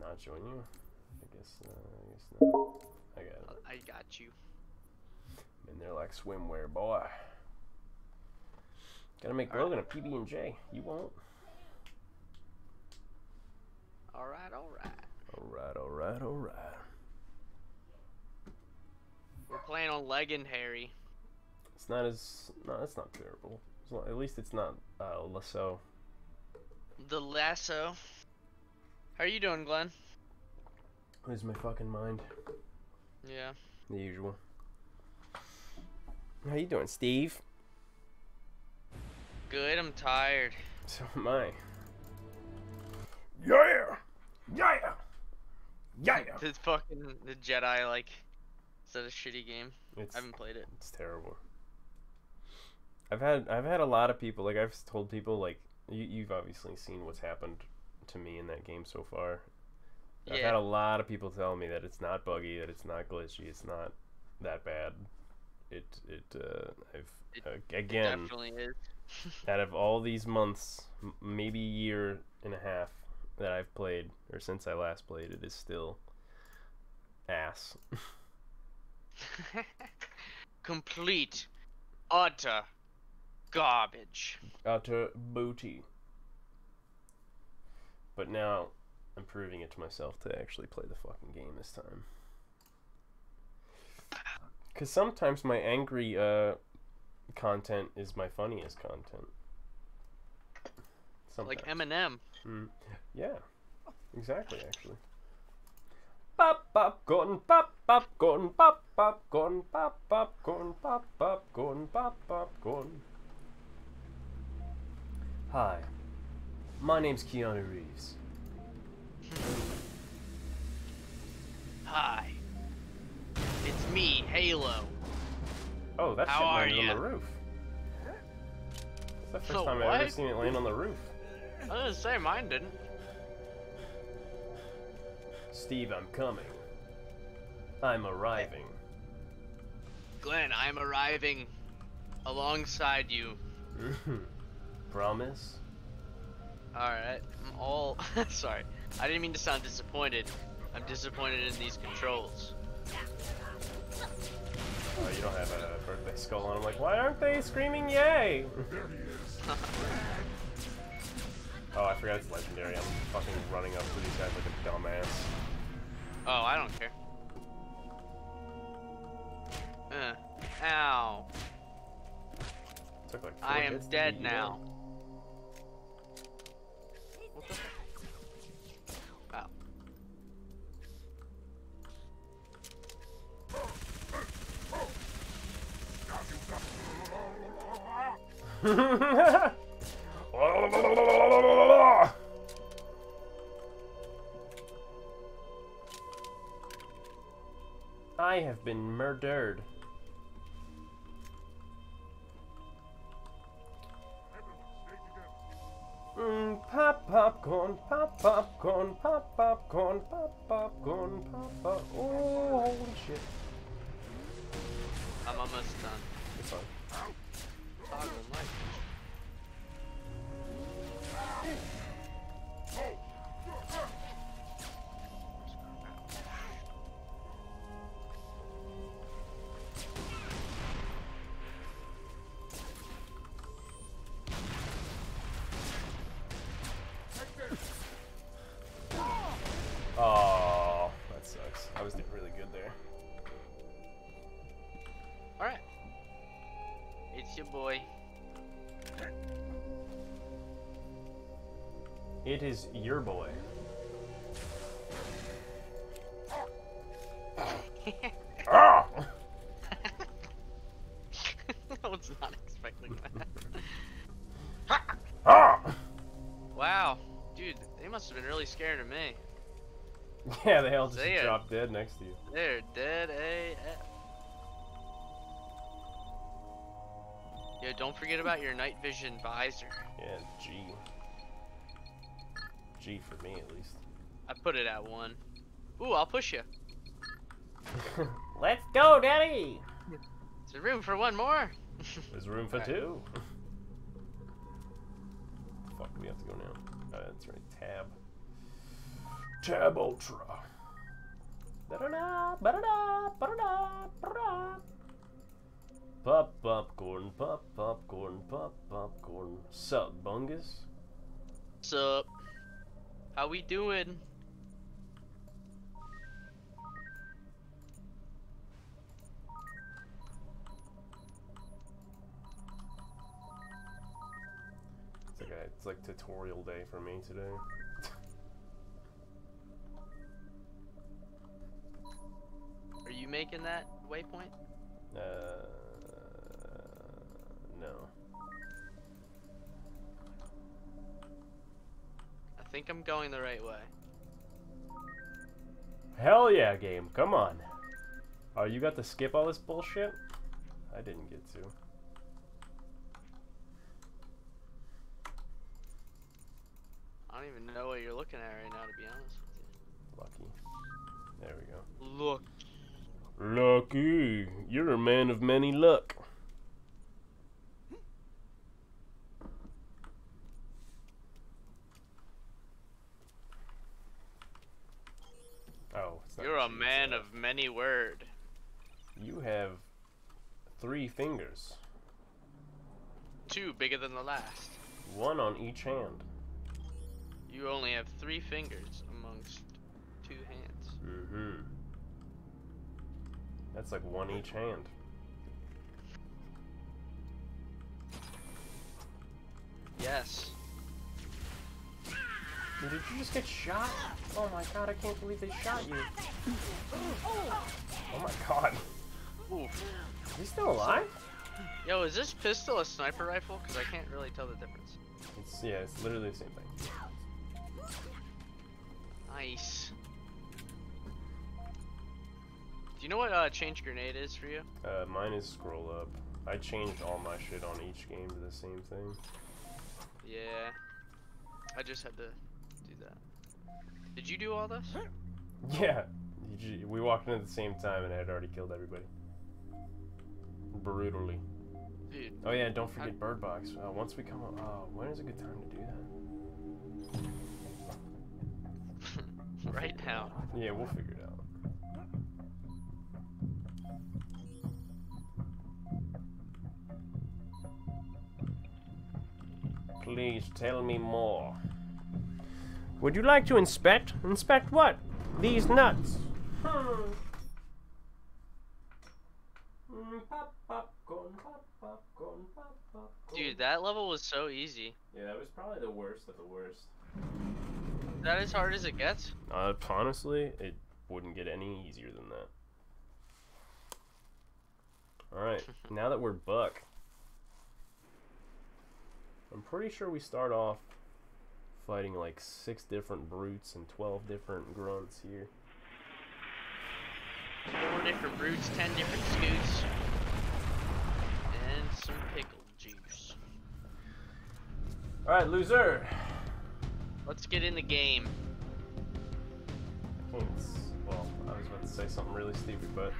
not join you? I guess. Uh, I guess not. I got it. I got you. And they're like swimwear, boy. Gotta make All right. Logan a PB and J. You won't. All right, all right. All right, all right, all right. We're playing on Legendary. It's not as no, it's not terrible. It's not- at least it's not uh, LASO. The LASO. How are you doing, Glenn? Lose my fucking mind. Yeah. The usual. How you doing, Steve? Good. I'm tired. So am I. Yeah, yeah, yeah. This fucking the Jedi like. Is that a shitty game? It's I haven't played it. it's terrible. I've had I've had a lot of people like I've told people like you you've obviously seen what's happened to me in that game so far. I've had a lot of people tell me that it's not buggy, that it's not glitchy, it's not that bad. It it uh, I've It- uh, It again definitely is. out of all these months, m- maybe year and a half that I've played, or since I last played, it is still ass. Complete, utter garbage. Utter booty. But now I'm proving it to myself to actually play the fucking game this time. Because sometimes my angry uh, content is my funniest content. Like Eminem. Mm. Yeah, exactly. Actually. Pop popcorn, pop popcorn, pop popcorn, pop popcorn, pop popcorn, pop popcorn. Hi, my name's Keanu Reeves. Hi. It's me, Halo. Oh, that How shit landed on the roof. It's the first Oh, time I've ever seen it land on the roof. I was gonna say mine didn't. Steve, I'm coming. I'm arriving. Glenn, I'm arriving alongside you. Promise? Alright, I'm all. Sorry. I didn't mean to sound disappointed. I'm disappointed in these controls. Oh, you don't have a birthday skull on. I'm like, why aren't they screaming yay? oh, I forgot it's legendary. I'm fucking running up to these guys like a dumbass. Oh, I don't care. Uh. Ow. Took like four I am dead now. down. I have been murdered. Mm, pop popcorn, pop popcorn, pop popcorn, pop popcorn, pop pop. Oh, holy shit! I'm almost done. Toggle light. Boy. It is your boy. Ah! I was not expecting that. Ah! wow. Dude, they must have been really scared of me. Yeah, they all just ya. dropped dead next to you. They're dead forget about your night vision visor. Yeah, G. G for me at least. I put it at one. Ooh, I'll push you. Let's go, Daddy! Is there room for one more? There's room for Alright. two. Fuck, we have to go now? Oh, that's right. Tab. Tab Ultra. Ba-da-da, ba-da-da, ba-da-da. Pop popcorn, pop popcorn, pop popcorn. Sup, bungus? Sup? How we doing? It's like a, it's like tutorial day for me today. Are you making that waypoint? Uh, think I'm going the right way. Hell yeah, game. Come on. Oh, you got to skip all this bullshit? I didn't get to. I don't even know what you're looking at right now, to be honest with you. Lucky. There we go. Look. Lucky. You're a man of many luck. Oh, it's not You're a man of many word. You have three fingers, Two bigger than the last. one on each hand. You only have three fingers amongst two hands. Mm-hmm. That's like one each hand. Yes. Did you just get shot? Oh my god, I can't believe they shot you. Oh my god. Is he still alive? Yo, is this pistol a sniper rifle? Because I can't really tell the difference. It's yeah, it's literally the same thing. Nice. Do you know what uh, change grenade is for you? Uh, mine is scroll up. I changed all my shit on each game to the same thing. Yeah. I just had to. Did you do all this? Yeah, we walked in at the same time and I had already killed everybody. Brutally. Dude, Oh yeah, don't forget Bird Box. Uh, once we come up, oh, when is a good time to do that? right now. Yeah, we'll figure it out. Please tell me more. Would you like to inspect? Inspect what? These nuts. Hmm. Mm, pop, popcorn, pop, popcorn, pop, popcorn. Dude, that level was so easy. Yeah, that was probably the worst of the worst. Is that as hard as it gets? Uh, honestly, it wouldn't get any easier than that. Alright, now that we're Buck, I'm pretty sure we start off fighting like six different brutes and 12 different grunts here. Four different brutes, ten different scoots, and some pickle juice. Alright, loser! Let's get in the game. I Well, I was about to say something really stupid, but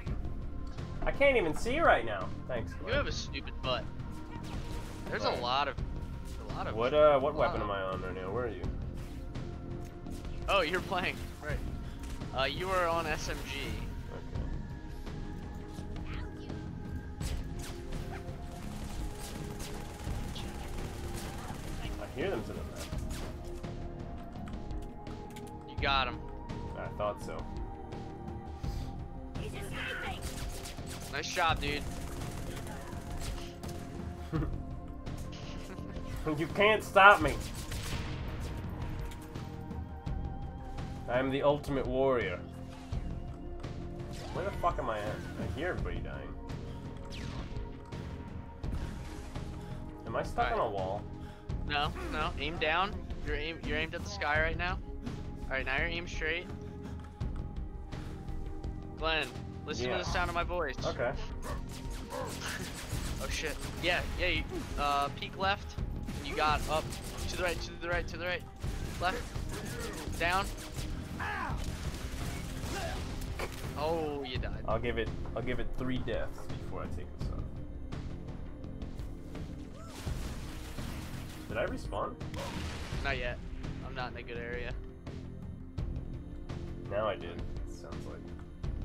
I can't even see right now. Thanks. You have a stupid butt. There's a lot of, lot of. What uh, what weapon lot am I on right now? Where are you? Oh, you're playing, right? Uh, you are on SMG. Okay. I hear them to the left. You got him. I thought so. Nice job, dude. you can't stop me. I am the ultimate warrior. Where the fuck am I at? I hear everybody dying. Am I stuck on a wall? No, no. Aim down. You're aim. You're aimed at the sky right now. All right, now you're aimed straight. Glenn, listen Yeah. to the sound of my voice. Okay. Oh shit. Yeah, yeah. You, uh, peek left. You got up to the right, to the right, to the right. Left. Down. Oh, you died. I'll give it. I'll give it three deaths before I take this off. Did I respawn? Not yet. I'm not in a good area. Now I did. Sounds like.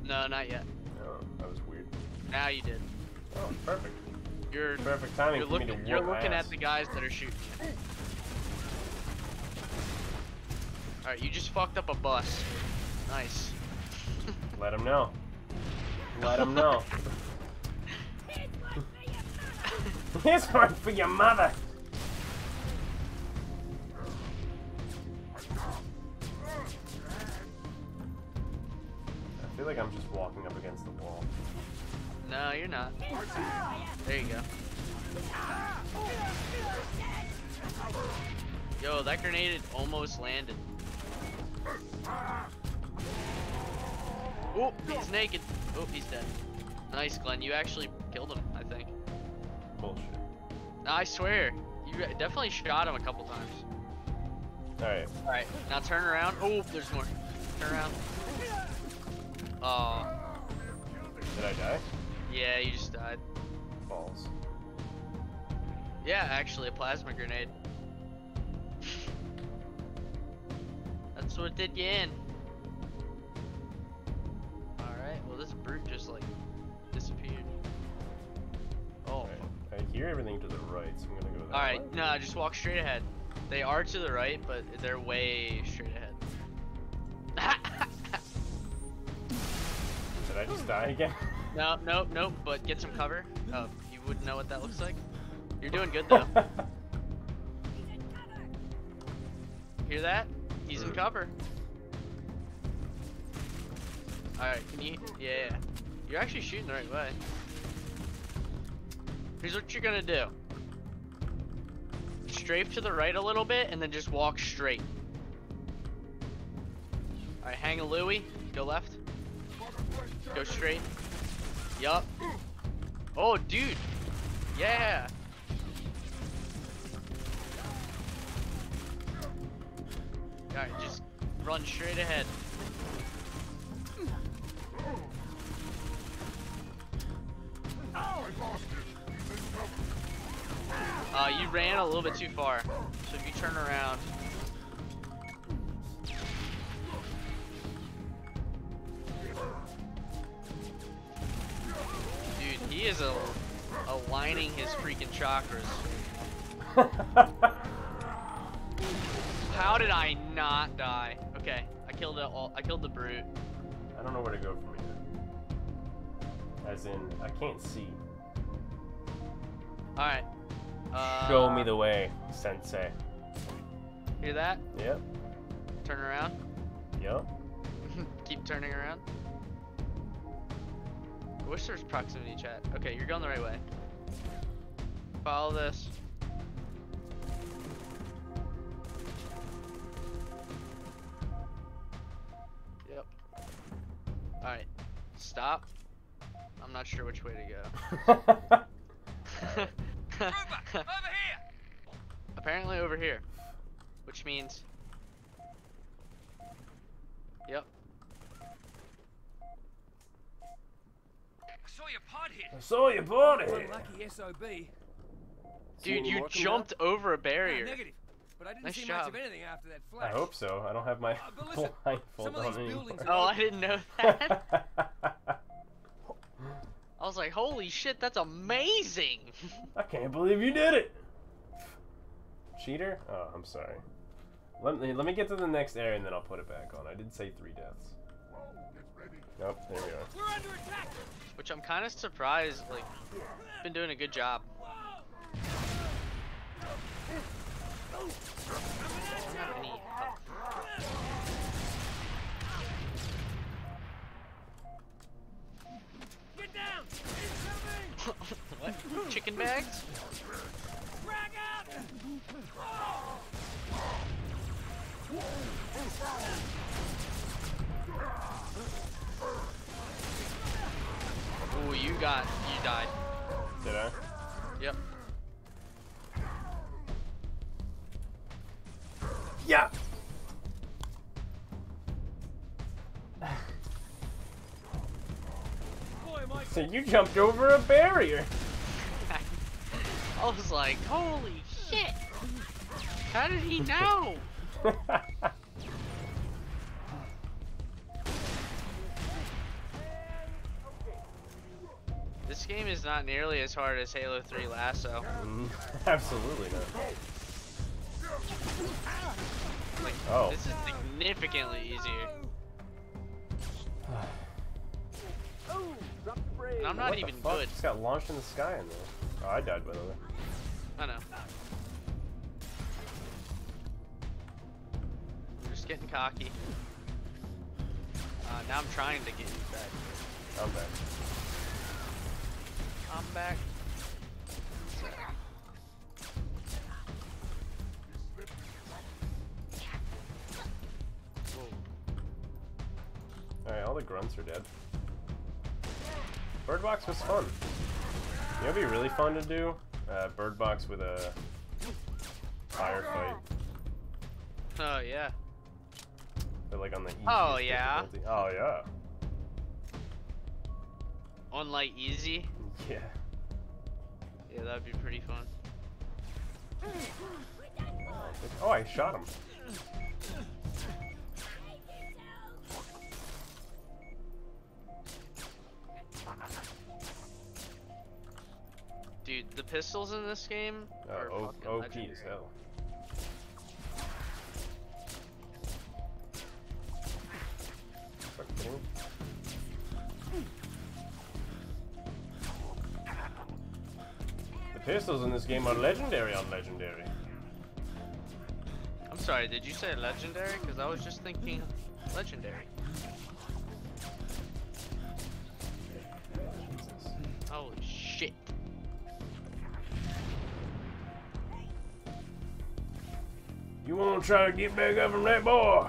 No, not yet. Oh, that was weird. Now you did. Oh, perfect. You're Perfect timing you're looking you're looking at the guys that are shooting. All right, you just fucked up a bus. Nice. Let him know. Let him know. Here's one for your mother. I feel like I'm just walking up against the wall. No, you're not. There you go. Yo, that grenade almost landed. Oh, he's naked. Oh, he's dead. Nice, Glenn. You actually killed him, I think. Bullshit. I swear. You definitely shot him a couple times. Alright. Alright, now turn around. Oh, there's more. Turn around. Oh, Did I die? Yeah, you just died. Balls. Yeah, actually, a plasma grenade. That's what did you in. Alright, well, this brute just like disappeared. Oh. Alright. I hear everything to the right, so I'm gonna go that Alright, no, just walk straight ahead. They are to the right, but they're way straight ahead. Did I just die again? no, nope, nope, but get some cover. Oh, you wouldn't know what that looks like? You're doing good though. Hear that? He's in cover. Alright, can you? Yeah, yeah. You're actually shooting the right way. Here's what you're gonna do. Strafe to the right a little bit and then just walk straight. Alright, hang a Louie. Go left. Go straight. Yup. Oh, dude. Yeah. Alright, just run straight ahead. Uh, you ran a little bit too far. So if you turn around. His freaking chakras. How did I not die? Okay, I killed it all. I killed the brute. I don't know where to go from here. As in, I can't see. All right. Uh, Show me the way, sensei. Hear that? Yep, Turn around. yep. Keep turning around. I wish there was proximity chat. Okay, you're going the right way. Follow this. Yep. Alright. Stop. I'm not sure which way to go. Apparently over here. Which means. Yep. I saw your pod hit. I saw your body. Unlucky SOB. See Dude, you more coming jumped over a barrier. negative. But I didn't Nice see job. much of anything after that I hope so. I don't have my Uh, listen, blindfold some on anymore. Oh, I didn't know that. I was like, holy shit, that's amazing. I can't believe you did it. Cheater? Oh, I'm sorry. Let me let me get to the next area and then I'll put it back on. I did say three deaths. Nope, there we are. We're under attack. Which I'm kind of surprised. Like, been doing a good job. I don't have any health. Get down. What? Chicken bags? Frag out. Ooh, you got, you died. Did I? Yep. Yeah. so you jumped over a barrier. I was like, holy shit. How did he know? this game is not nearly as hard as Halo 3 LASO. Mm, mm-hmm. absolutely not. Oh. This is significantly easier. And I'm not What even good. Just got launched in the sky in there. Oh, I died by the way. I know. I'm just getting cocky. Uh, now I'm trying to get you back. I'm back. I'm back. Grunts are dead. Bird box was fun. You know what'd be really fun to do? Uh, bird box with a firefight. Oh yeah. But like on the easiest Oh, yeah? difficulty. Oh yeah. On like easy. Yeah. Yeah, that'd be pretty fun. Oh, I shot him. The pistols in this game Uh, are o- fucking OP legendary. as hell. Fuck kidding me? The pistols in this game are legendary on legendary. I'm sorry, did you say legendary? Because I was just thinking legendary. You wanna try to get back up from that boy?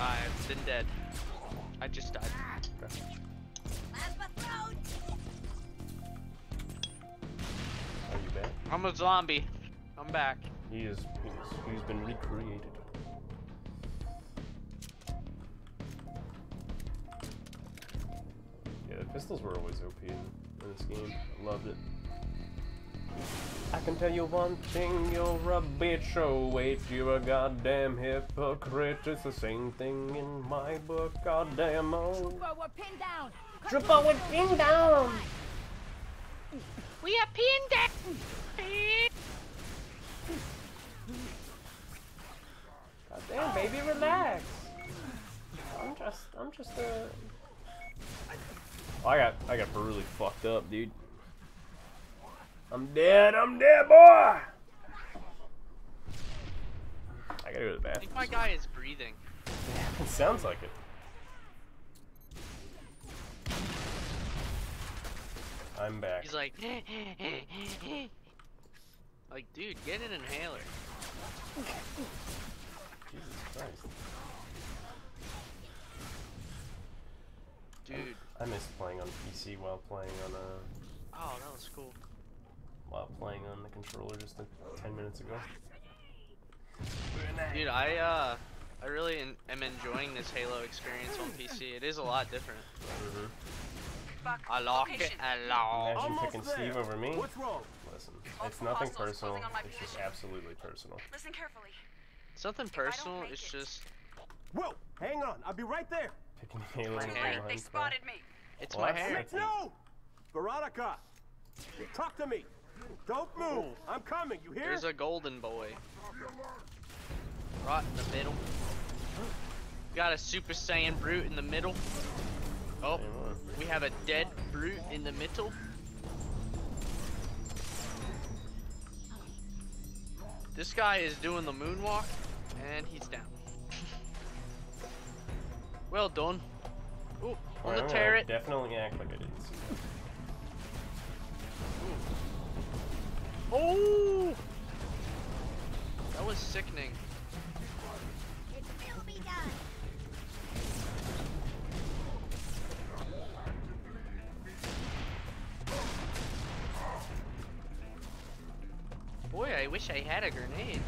I've been dead. I just died. Are you back? I'm a zombie. I'm back. He is. He's, he's been recreated. Yeah, the pistols were always OP in, in this game. I loved it. I can tell you one thing, you're a bitch, oh wait, you're a goddamn hypocrite. It's the same thing in my book, goddamn oh. Trooper, we're pinned down. Trooper with pinned down! We are pinned down. Goddamn, baby, relax. I'm just, I'm just uh. I got, I got brutally fucked up, dude. I'm dead. I'm dead, boy. I gotta go to the bathroom. I think my guy is breathing. It sounds like it. I'm back. He's like, like, dude, get an inhaler. Jesus Christ. Dude. I missed playing on PC while playing on a... Oh, that was cool. While playing on the controller just like ten minutes ago. Dude, I, uh, I really en- am enjoying this Halo experience on PC. It is a lot different. Mhm. I like it a lot. Imagine Almost picking there. Steve over me. What's wrong? Listen, it's Multiple nothing personal. closing on It's just absolutely personal. Listen carefully. Something I don't personal, it's it. just, Whoa, hang on. I'll be right there. Picking Halo Too late. They spotted me. it's Well, my that's- hair. No! Veronica! Talk to me! Don't move! I'm coming, you hear? There's a golden boy. Right in the middle. Got a Super Saiyan brute in the middle. Oh, we have a dead brute in the middle. This guy is doing the moonwalk, and he's down. Well done. Ooh, on Alright, the I'm turret. Definitely act like I didn't see it. Oh! That was sickening. It will be done. Boy, I wish I had a grenade.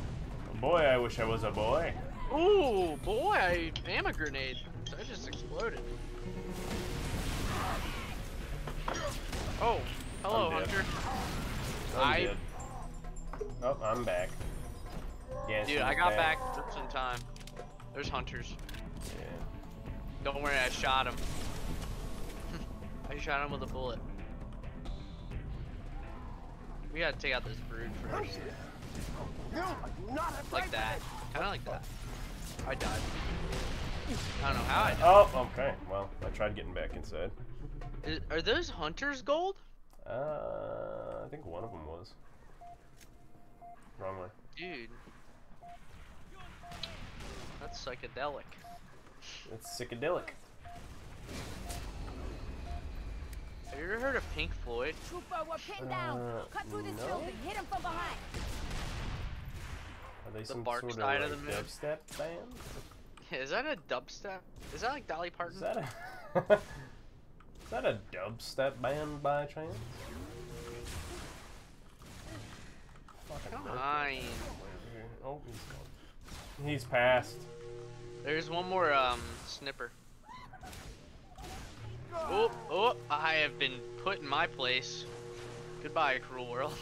Boy, I wish I was a boy. Ooh, boy, I am a grenade. I just exploded. Oh, hello, Hunter. I'm dead. Oh, I'm back. Yes, Dude, I'm got back just in time. There's hunters. Yeah. Don't worry, I shot him. I shot him with a bullet. We gotta take out this brute first. No, not Like that. Kinda like that. I died. I don't know how I died. Oh, okay. Well, I tried getting back inside. Is, are those hunters gold? Uh, I think one of them was. Wrong way. Dude. That's psychedelic. It's psychedelic. Have you ever heard of Pink Floyd? Trooper, we're pinned down. Uh, Cut through this no. building. Hit him from behind. Are they The some bark sort of, like, of the moon. dubstep band? Is that a dubstep? Is that like Dolly Parton? Is that a Is that a dubstep band by chance? Come on. Oh, he's gone. He's passed. There's one more um snipper. Oh, oh, I have been put in my place. Goodbye, cruel world.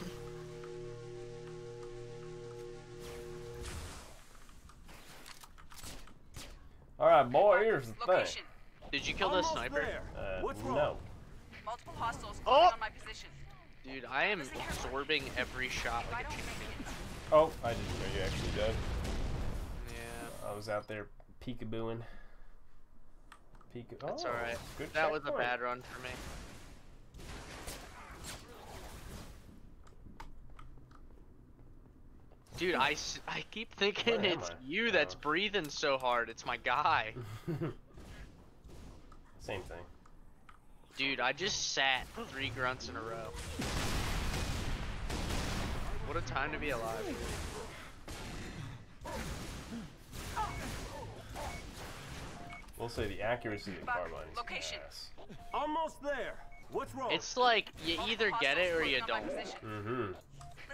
Alright, boy, here's the thing. Did you kill the sniper? Uh, What's wrong? no. Multiple hostiles Oh! on my position. Dude, I am absorbing every shot like a champion. Oh, I didn't know you actually died. Yeah, I was out there peekabooing. Peek. that's oh, alright. Good That was a bad run for me. Dude, I, I keep thinking it's I? you that's Oh. breathing so hard. It's my guy. Same thing. Dude, I just sat three grunts in a row. What a time to be alive. We'll say the accuracy of Buck, carbine location. ass. Almost there. What's wrong? It's like you either get it or you don't. Mm-hmm.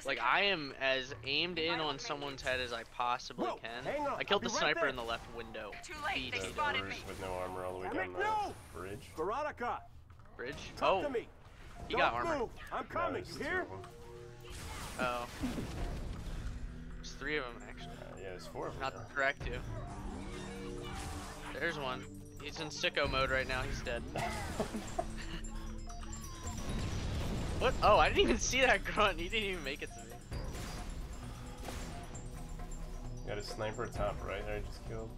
Like I am as aimed in on someone's head as I possibly can. I killed the be right sniper in the left window. Too late. They spotted me. with no armor all the way down the no! bridge. Veronica, Bridge? talk Oh, to me. he Don't got armor. move. I'm coming. there's You two hear? Oh. There's three of them actually. Uh, yeah, there's four of them. Not now. the correct two. There's one. He's in sicko mode right now. He's dead. what? Oh, I didn't even see that grunt. He didn't even make it to me. Got a sniper top right there. I just killed.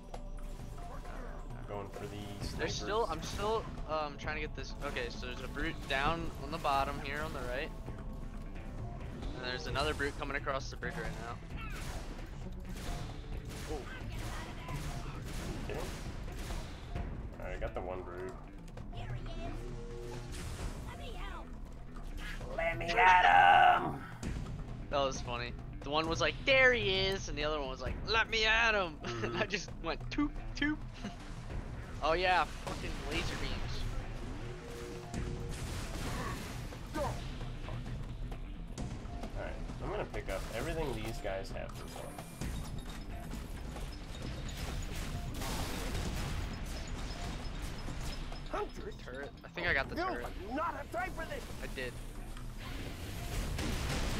Going for the snipers. There's still. I'm still um trying to get this. Okay, so there's a brute down on the bottom here on the right. And there's another brute coming across the bridge right now. Okay. Alright, got the one brute. Here he is. Let me help. Let me at him! That was funny. The one was like, "There he is," and the other one was like, "Let me at him." and I just went toop toop. oh yeah, fucking laser beams. Alright, I'm gonna pick up everything these guys have for fun. Hunter, Turret. I think I got the no, turret. I do not have time for this. I did.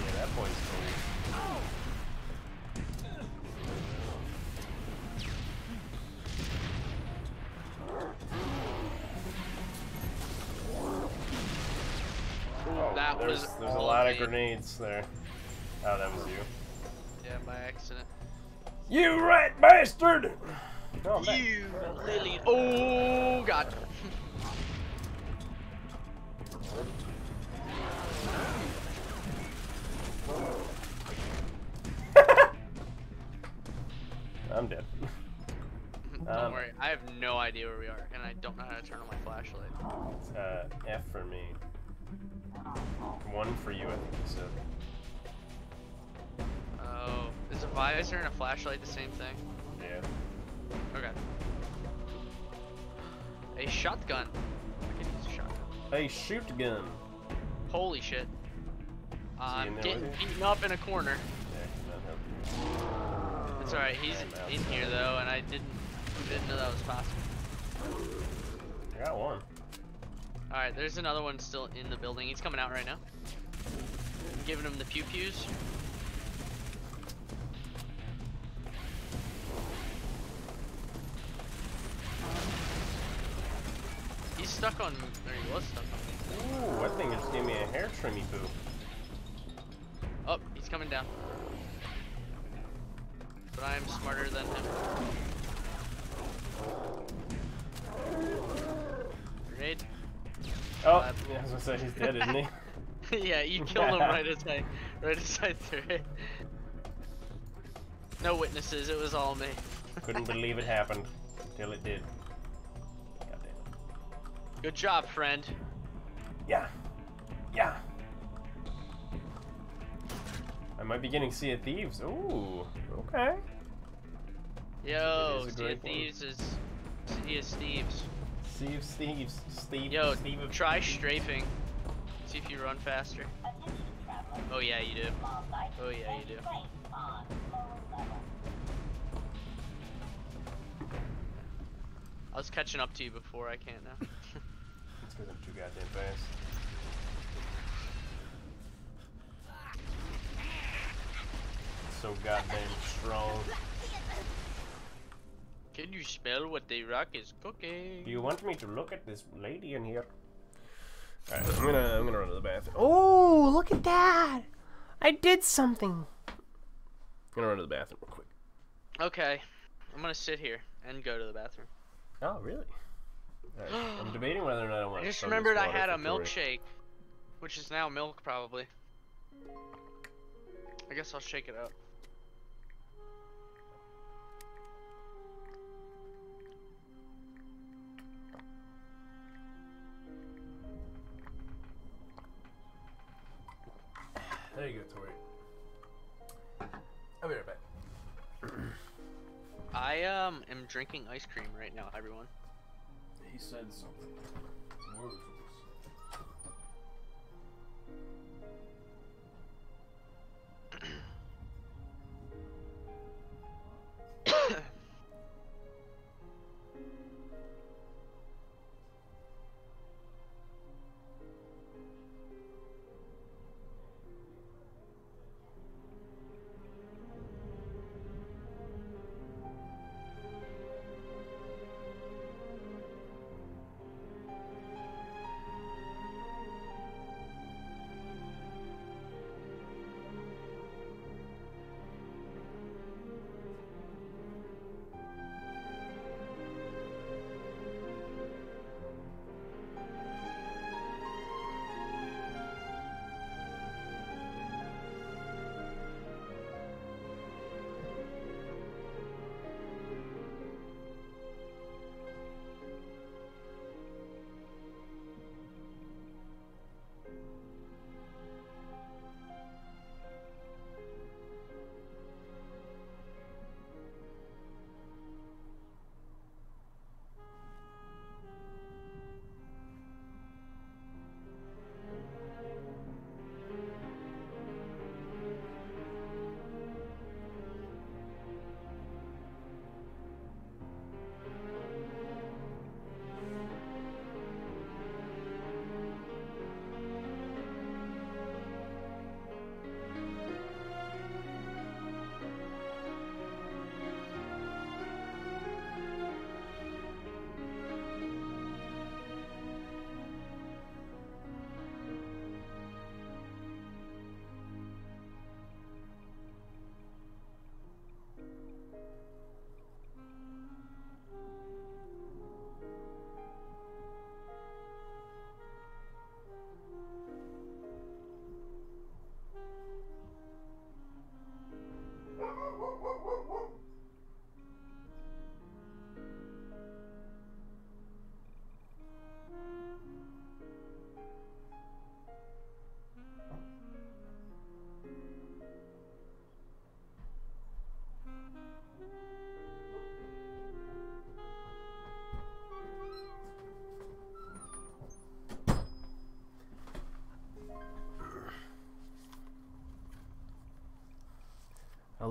Yeah, that boy's cool. Oh, there's, there's a all lot of grenades there. Oh, that was you. Yeah, by accident. You rat bastard! Oh, I'm. You lily. Oh god. I'm dead. Don't Um, worry, I have no idea where we are, and I don't know how to turn on my flashlight. It's, uh, F for me. One for you, I think you said. Oh, is a visor and a flashlight the same thing? Yeah. Okay. A shotgun. I can use a shotgun. Hey, shoot gun. Holy shit. I'm getting beaten up in a corner. Yeah, can that help you? It's alright, he's in here though, and I didn't didn't know that was possible. I got one. Alright, there's another one still in the building. He's coming out right now. Giving him the pew pews. He's stuck on. Or he was stuck on me. Ooh, that thing just gave me a hair trimmy poo. Oh, he's coming down. But I am smarter than him. Grenade. Oh, yeah, I was gonna say he's dead, isn't he? yeah, you killed him right as I, right as I threw it. No witnesses. It was all me. Couldn't believe it happened until it did. God damn it. Good job, friend. Yeah. Yeah. I might be getting Sea of Thieves. Ooh, okay. Yo, It is a Sea of one. Thieves is Sea of Thieves. Of Thieves. Steve. Yo, Steve try strafing. See if you run faster. Oh yeah, you do. Oh yeah, you do. I was catching up to you before. I can't now. It's because I'm too goddamn fast. So goddamn strong. Can you smell what the rock is cooking? Do you want me to look at this lady in here? Alright, I'm gonna I'm gonna run to the bathroom. Oh, look at that! I did something. I'm gonna run to the bathroom real quick. Okay, I'm gonna sit here and go to the bathroom. Oh, really? Alright, I'm debating whether or not I want I to. just remembered I had a milkshake, which is now milk probably. I guess I'll shake it up. There you go, Tori. I'll be right back. I um am drinking ice cream right now, everyone. He said something. Words.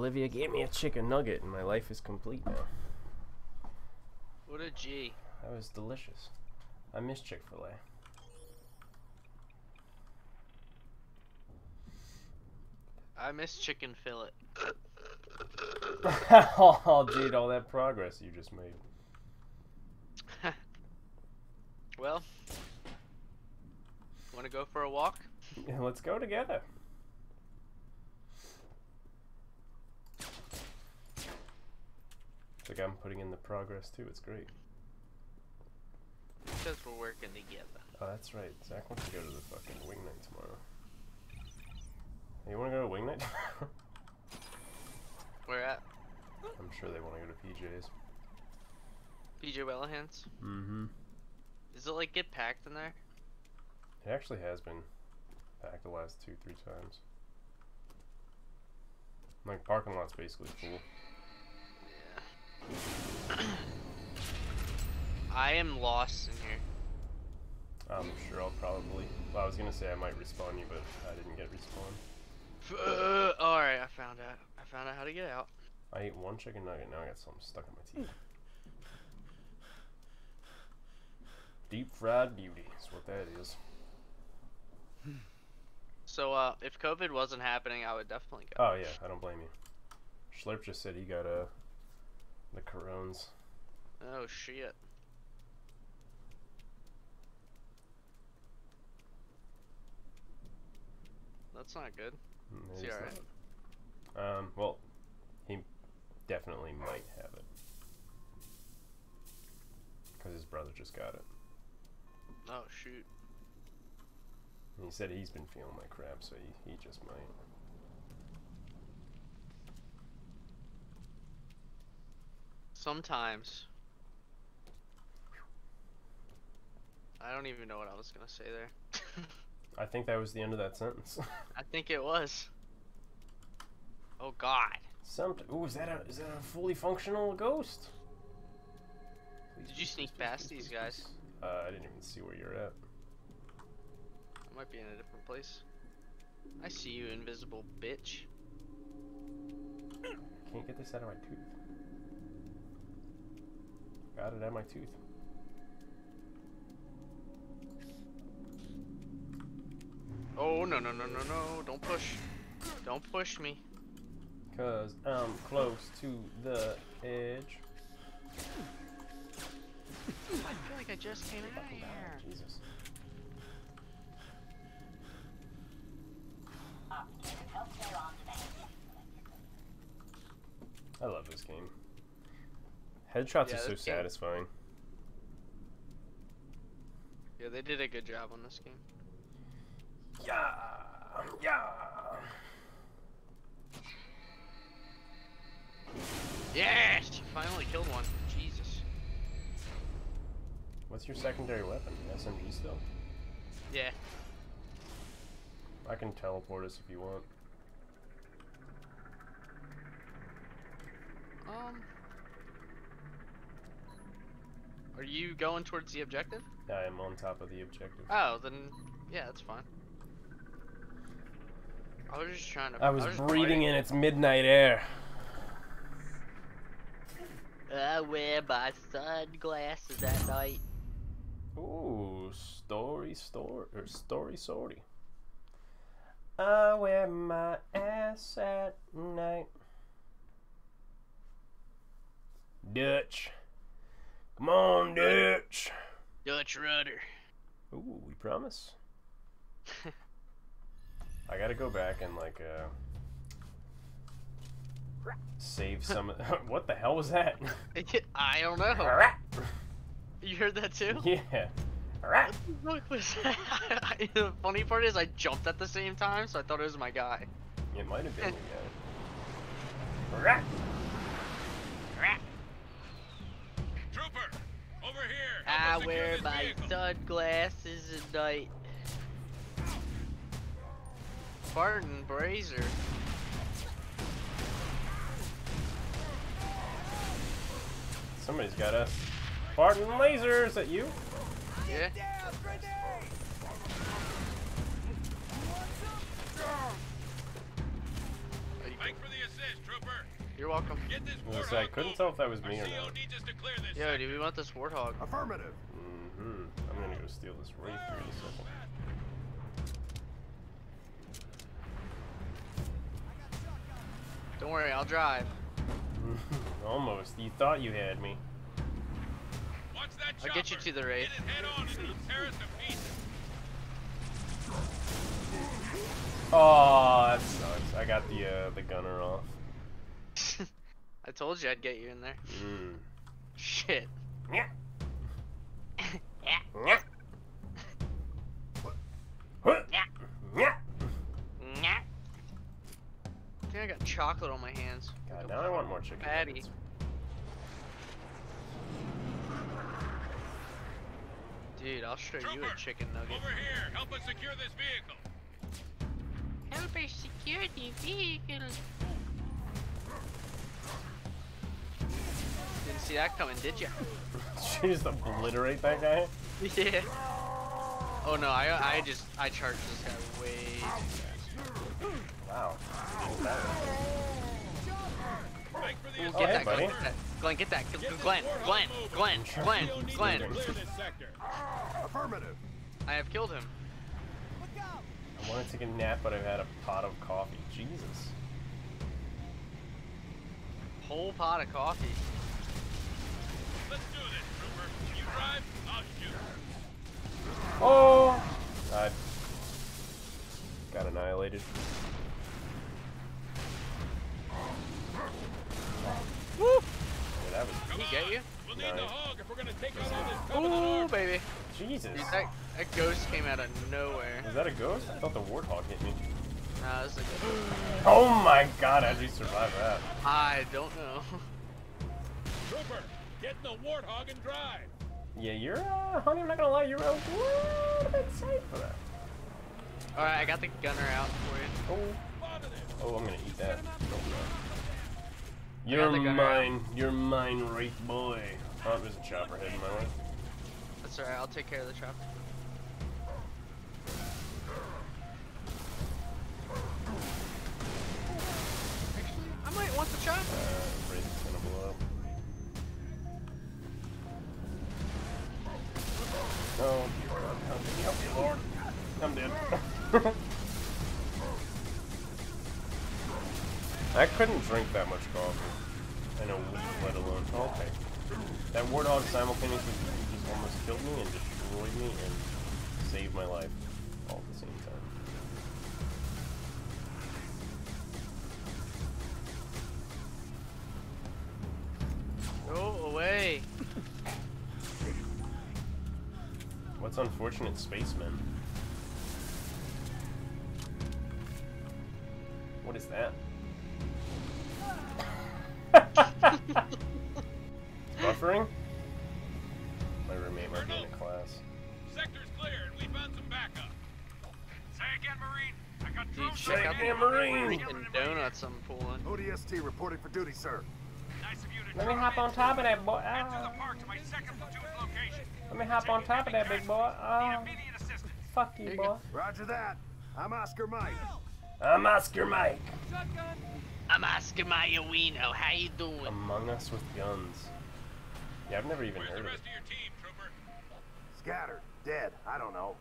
Olivia gave me a chicken nugget and my life is complete now. What a G. That was delicious. I miss Chick fil A. I miss chicken fillet. oh, dude, all that progress you just made. Well, Wanna go for a walk? Yeah, Let's go together. It's like I'm putting in the progress too. It's great. Because we're working together. Oh, that's right. Zach wants to go to the fucking wing night tomorrow. Hey, you want to go to wing night? tomorrow? Where at? I'm sure they want to go to PJ's. PJ Whelihans? Mm-hmm. Does it like get packed in there? It actually has been packed the last two, three times. Like parking lot's basically full. I am lost in here. I'm sure I'll probably. Well, I was gonna say I might respawn you, but I didn't get respawn. Uh, Alright, I found out. I found out how to get out. I ate one chicken nugget. Now I got something stuck in my teeth. Deep fried beauty is what that is. So, uh, if COVID wasn't happening, I would definitely go. Oh yeah, I don't blame you. Schlurp just said he got uh the corones. Oh, shit. That's not good. Is he alright? Um, well, he definitely might have it. Because his brother just got it. Oh, shoot. And he said he's been feeling like crap, so he, he just might. Sometimes. I don't even know what I was gonna say there. I think that was the end of that sentence. I think it was. Oh god. Some. Ooh, is that a is that a fully functional ghost? Please, Did you sneak please, past please, these guys? Uh, I didn't even see where you're at. I might be in a different place. I see you, invisible bitch. Can't get this out of my tooth. Got it of my tooth. Oh no no no no no! Don't push! Don't push me! Cause I'm close to the edge. I feel like I just came out of here. Jesus. I love this game. Headshots Yeah, are so game- satisfying. Yeah, they did a good job on this game. Yeah, yeah. Yes! You finally killed one. Jesus. What's your secondary weapon? SMG still? Yeah. I can teleport us if you want. Um. Are you going towards the objective? I am on top of the objective. Oh, then yeah, that's fine. I was just trying to. I was just breathing in its midnight air. I wear my sunglasses at night. Ooh, story, story, or story, sorry. I wear my ass at night. Dutch. Come on, Dutch. Dutch rudder. Ooh, we promise. I gotta go back and like uh save some. What the hell was that? I don't know. You heard that too? yeah. What the fuck was that? the funny part is I jumped at the same time, so I thought it was my guy. It might have been the guy. Trooper, over here. I Help us secure wear my vehicle. sunglasses at night. Barton Brazier. Somebody's got a Barton Is at you. Yeah. You're welcome. Get this I was like, couldn't tell if that was me or not. needs us to clear this Yo, do we want this warthog? Affirmative. Mm-hmm. I'm gonna go steal this wraith here in a second. Don't worry, I'll drive. Almost. You thought you had me. Watch that I'll get you to the wraith. Hit it head on and it'll tear us to pieces. Oh, that sucks. I got the uh, the gunner off. I told you I'd get you in there. Mm. Shit. Yeah. Yeah. Yeah. Huh. Yeah. Yeah. Nyah. I think I got chocolate on my hands. God, now I want more chicken. Patty. nuggets. Dude, I'll show you a chicken nugget. Over here. Help us secure this vehicle. Help us secure the vehicle. Didn't see that coming, did ya? She just obliterate that guy. yeah. Oh no, I I just I charged this guy way too fast. Wow. Make for the Ooh, Oh, get hey, that, buddy. Glenn, get that. Glenn, get that. Glenn, Glenn, Glenn, Glenn, Glenn, Glenn. Clear this sector. Affirmative. I have killed him. I want to take a nap, but I've had a pot of coffee. Jesus. Whole pot of coffee. Let's do this, Trooper. You drive, I'll shoot. Oh! I got annihilated. Woo! Yeah, that was He get you? We'll need the hog if we're gonna take out all this Ooh, baby. Jesus. Dude, that, that ghost came out of nowhere. Is that a ghost? I thought the warthog hit me. Nah, this is a Oh my god, how'd you survive that? I don't know. Trooper, get in the warthog and drive. Yeah, you're, uh, honey, I'm not gonna lie, you're a little bit safe for that. Alright, I got the gunner out for you. Oh, oh, I'm gonna eat that. You're the gunner mine. You're mine, right boy. Oh, there's a chopper heading my way. That's alright, I'll take care of the trap. Actually, I might want the chop. Uh, Oh, dear God. Help me, Lord. I'm dead. I couldn't drink that much coffee in a week, let alone. Okay. That warthog simultaneously just almost killed me and destroyed me and saved my life all at the same time. Go away. What's unfortunate spacemen? What is that? Buffering? My roommate might be in a class. Sector's clear and we found some backup. Say again, Marine. I got Dude, drones check out the Marine. freaking donuts I'm pulling. ODST reporting for duty, sir. Nice of you to Let me hop on top of that boy. Head to Ah. the park to my second platoon's location. Let me hop on top of that big boy. Need assistance. Fuck you, you boy. Roger that. I'm Oscar Mike. I'm Oscar Mike. I'm Oscar Mayawino. How you doing? Among Us with Guns. Yeah, I've never even Where's heard the of rest it. of your team, Trooper? Scattered. Dead. I don't know.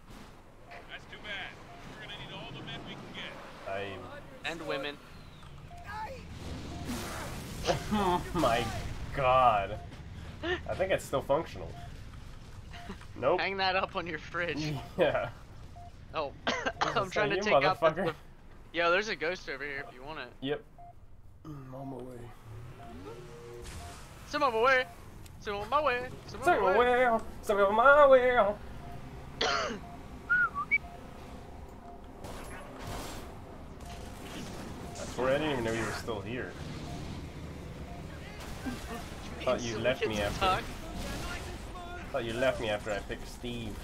That's too bad. We're gonna need all the men we can get. I. And women. Oh my god. I think it's still functional. Nope. Hang that up on your fridge. Yeah. Oh, I'm trying to you take out the, motherfucker. Yo, there's a ghost over here if you want it. Yep. Mm, on my way. Some on my way. Some on my way. Some on Sing my my way. way, sing of my way. I swear I didn't even know you were still here. Thought you So left me after. talk. Thought you left me after I picked Steve.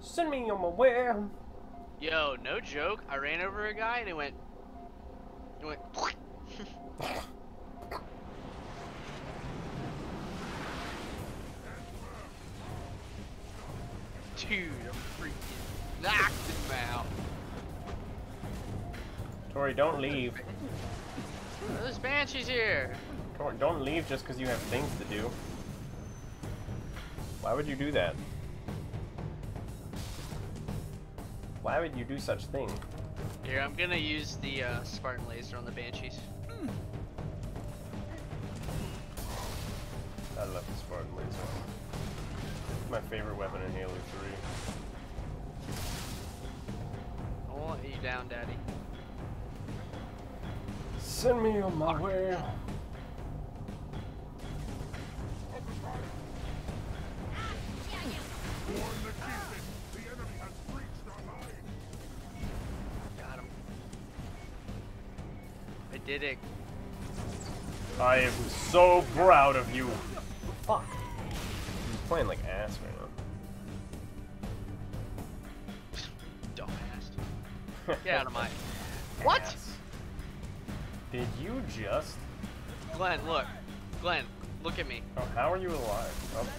Send me on my way. Yo, no joke. I ran over a guy and it went. It went. Dude, I'm freaking knocked him out. Tori, don't leave. There's banshees here. Tori, don't leave just because you have things to do. Why would you do that? Why would you do such thing? Here, I'm gonna use the uh, Spartan laser on the banshees. I love the Spartan laser. It's My favorite weapon in Halo 3. I want you down, Daddy. Send me on my way. Got him. I did it. I am so proud of you. Fuck. He's playing like ass right now. Dumbass. Get out of my. What? Ass. Did you just? Glenn, look. Glenn, look at me. Oh, how are you alive? Oh, okay.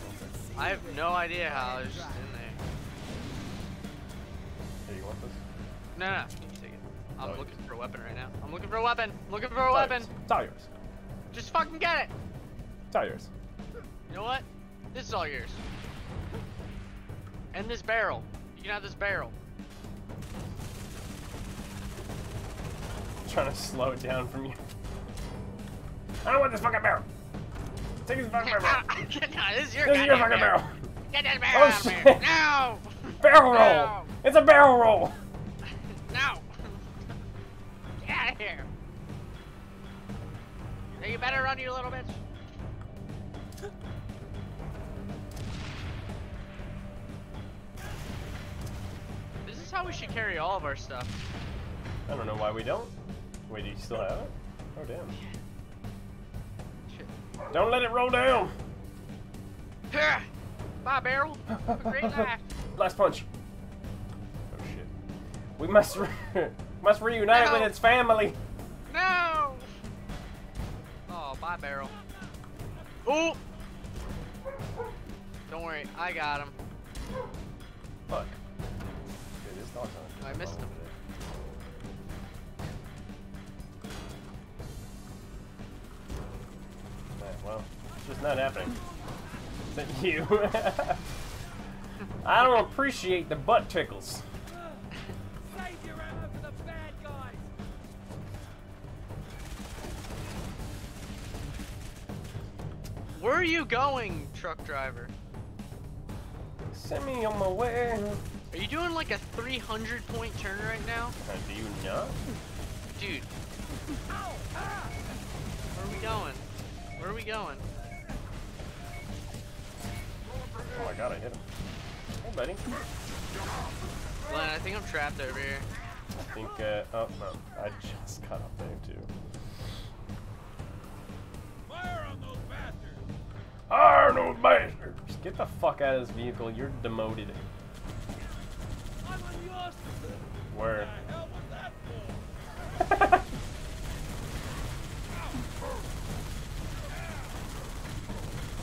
I have no idea how I was just in there. Here, want this? No, no, you take it. I'm Oh, looking for a weapon right now. I'm looking for a weapon. Looking for a weapon. It's all yours. Just fucking get it. It's all yours. You know what? This is all yours. And this barrel. You can have this barrel. I'm trying to slow it down from you. I don't want this fucking barrel. Take this fucking barrel. This is your This is your fucking barrel. Get this Oh, barrel out of here. No! Barrel roll. No. It's a barrel roll. No! Get out of here. Now you better run, you little bitch. This is how we should carry all of our stuff. I don't know why we don't. Wait, do you still have it? Oh damn. Shit. Don't let it roll down. Bye, Barrel. Have a great life. Last punch. Oh. We must re must reunite No. with its family. No! Oh, bye, Barrel. Ooh! Don't worry, I got him. Fuck. Dude, this dog's on. Oh, I missed him. Alright, well, it's just not happening. Thank you. I don't appreciate the butt tickles. Where are you going, truck driver? Send me on my way. Are you doing like a 300 point turn right now? Uh, do you not? Dude. Where are we going? Where are we going? Oh my god, I hit him. Hey, buddy. Glenn, I think I'm trapped over here. I think, uh, oh no, I just got up there too. Arnold bastards! Get the fuck out of this vehicle, you're demoted. I'm on. Where? The hell was that for?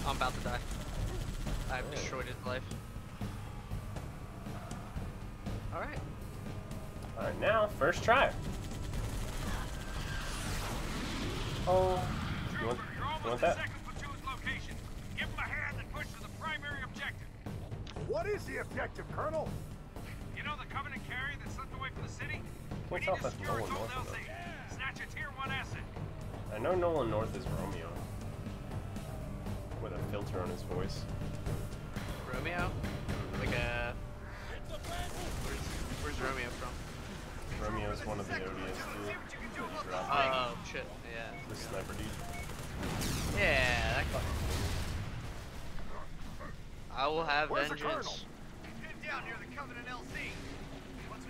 I'm about to die. I've destroyed his life. Alright. Alright, now, first try. Oh, you want, You're you almost want that? What is the objective, Colonel? You know the Covenant carrier that slipped away from the city? We Can't need to secure its Nolan old North LZ. not. Snatch a tier 1 asset. I know Nolan North is Romeo. With a filter on his voice. Romeo? Like a. Where's, where's Romeo from? Romeo is one of the ODS too. that he dropped, Oh, shit. Yeah. the sniper dude. Yeah, that guy. I will have Where's the vengeance.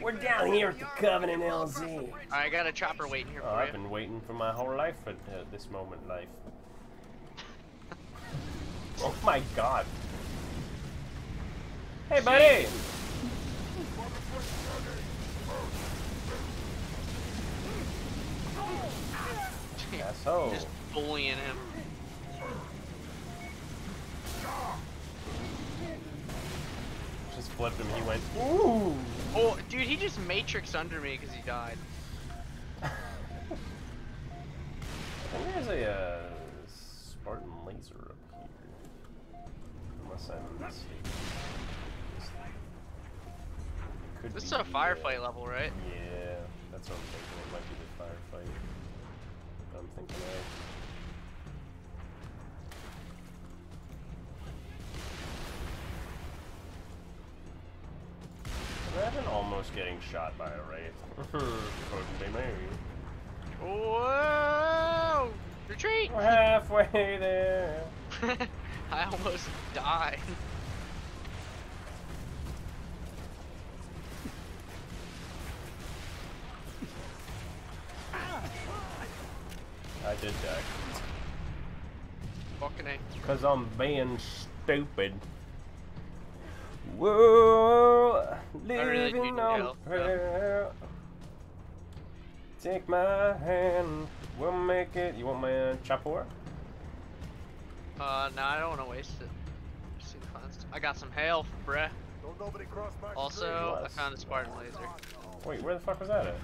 We're down here at the Covenant LZ. I got a chopper waiting here Oh, for I've you. been waiting for my whole life for uh, this moment life. oh my god. Hey, buddy! Asshole. Just bullying him. Just flipped him. He went, ooh! Oh, dude, he just matrixed under me because he died. I think there's a uh, Spartan laser up here. Unless I'm mistaken. Could This is a firefight level, right? Yeah, that's what I'm thinking. It might be the firefight. I'm thinking of. Imagine all almost getting shot by a wraith. Couldn't be me. Whoa! Retreat! We're halfway there. I almost died. I did die. Fucking A. Cause I'm being stupid. Whoa, really do living need on help, prayer. Take my hand, we'll make it. You want my uh, chopper? Uh, no, I don't want to waste it. See the fun. I got some hail, bruh. Don't nobody cross my Also, I Bless. found a Spartan laser. Wait, where the fuck was that at?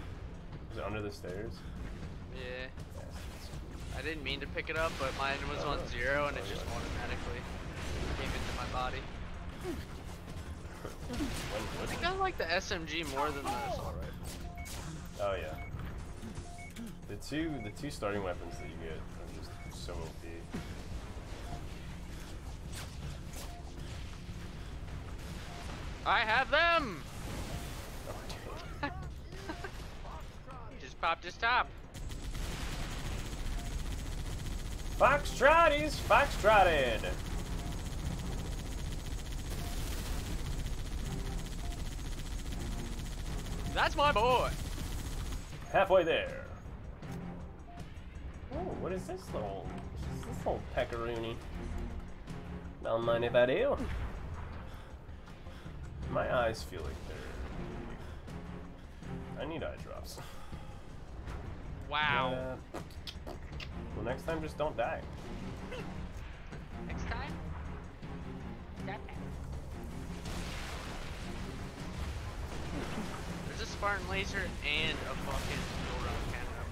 Was it under the stairs? Yeah. I didn't mean to pick it up, but mine was on zero and it just automatically came into my body. I think I like the SMG more than the assault rifle. Oh yeah. The two the two starting weapons that you get are just so OP. I have them! Oh, just popped his top. Foxtrotties, foxtrotted. That's my boy! Halfway there. Oh, what is this little this, this little peccaroony? Don't mind if I do. My eyes feel like they're. I need eye drops. Wow. Uh, well, next time, just don't die. Next time? There's a Spartan laser and a fucking round cannon up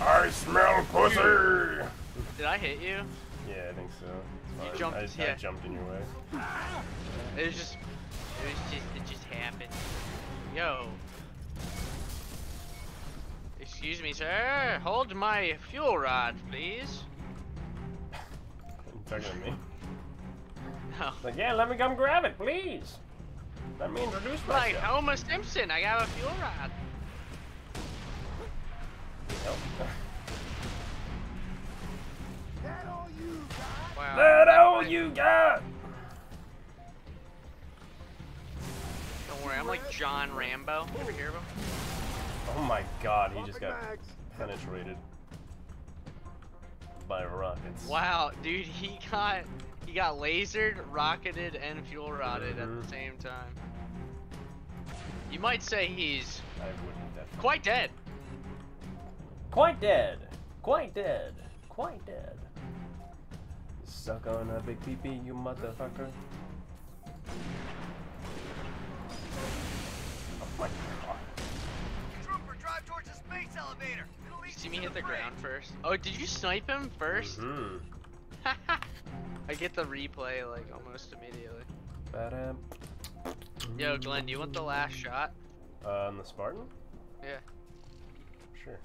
here. I smell pussy. Did I hit you? Yeah, I think so. You jumped- I, I yeah. jumped in your way. It was just, it was just, it just happened. Yo. Excuse me, sir. Hold my fuel rod, please. Talking to me? No. Like, yeah, let me come grab it, please. Let me introduce myself. Like. Homer Simpson, I got a fuel rod. Nope. Wow. That all you got? Don't worry, I'm like John Rambo. You ever hear of him? Oh my god, he just got penetrated by rockets. Wow, dude, he got he got lasered, rocketed, and fuel rotted at the same time. You might say he's I quite dead. Quite dead. Quite dead. Quite dead. Suck on a big peepee, you motherfucker. Oh my god. Trooper, drive towards the space elevator. It'll lead See me hit the bridge. ground first. Oh, did you snipe him 1st Hmm. I get the replay like almost immediately. Ba-dum. Yo, Glenn, do you want the last shot? Uh, on the Spartan? Yeah. Sure.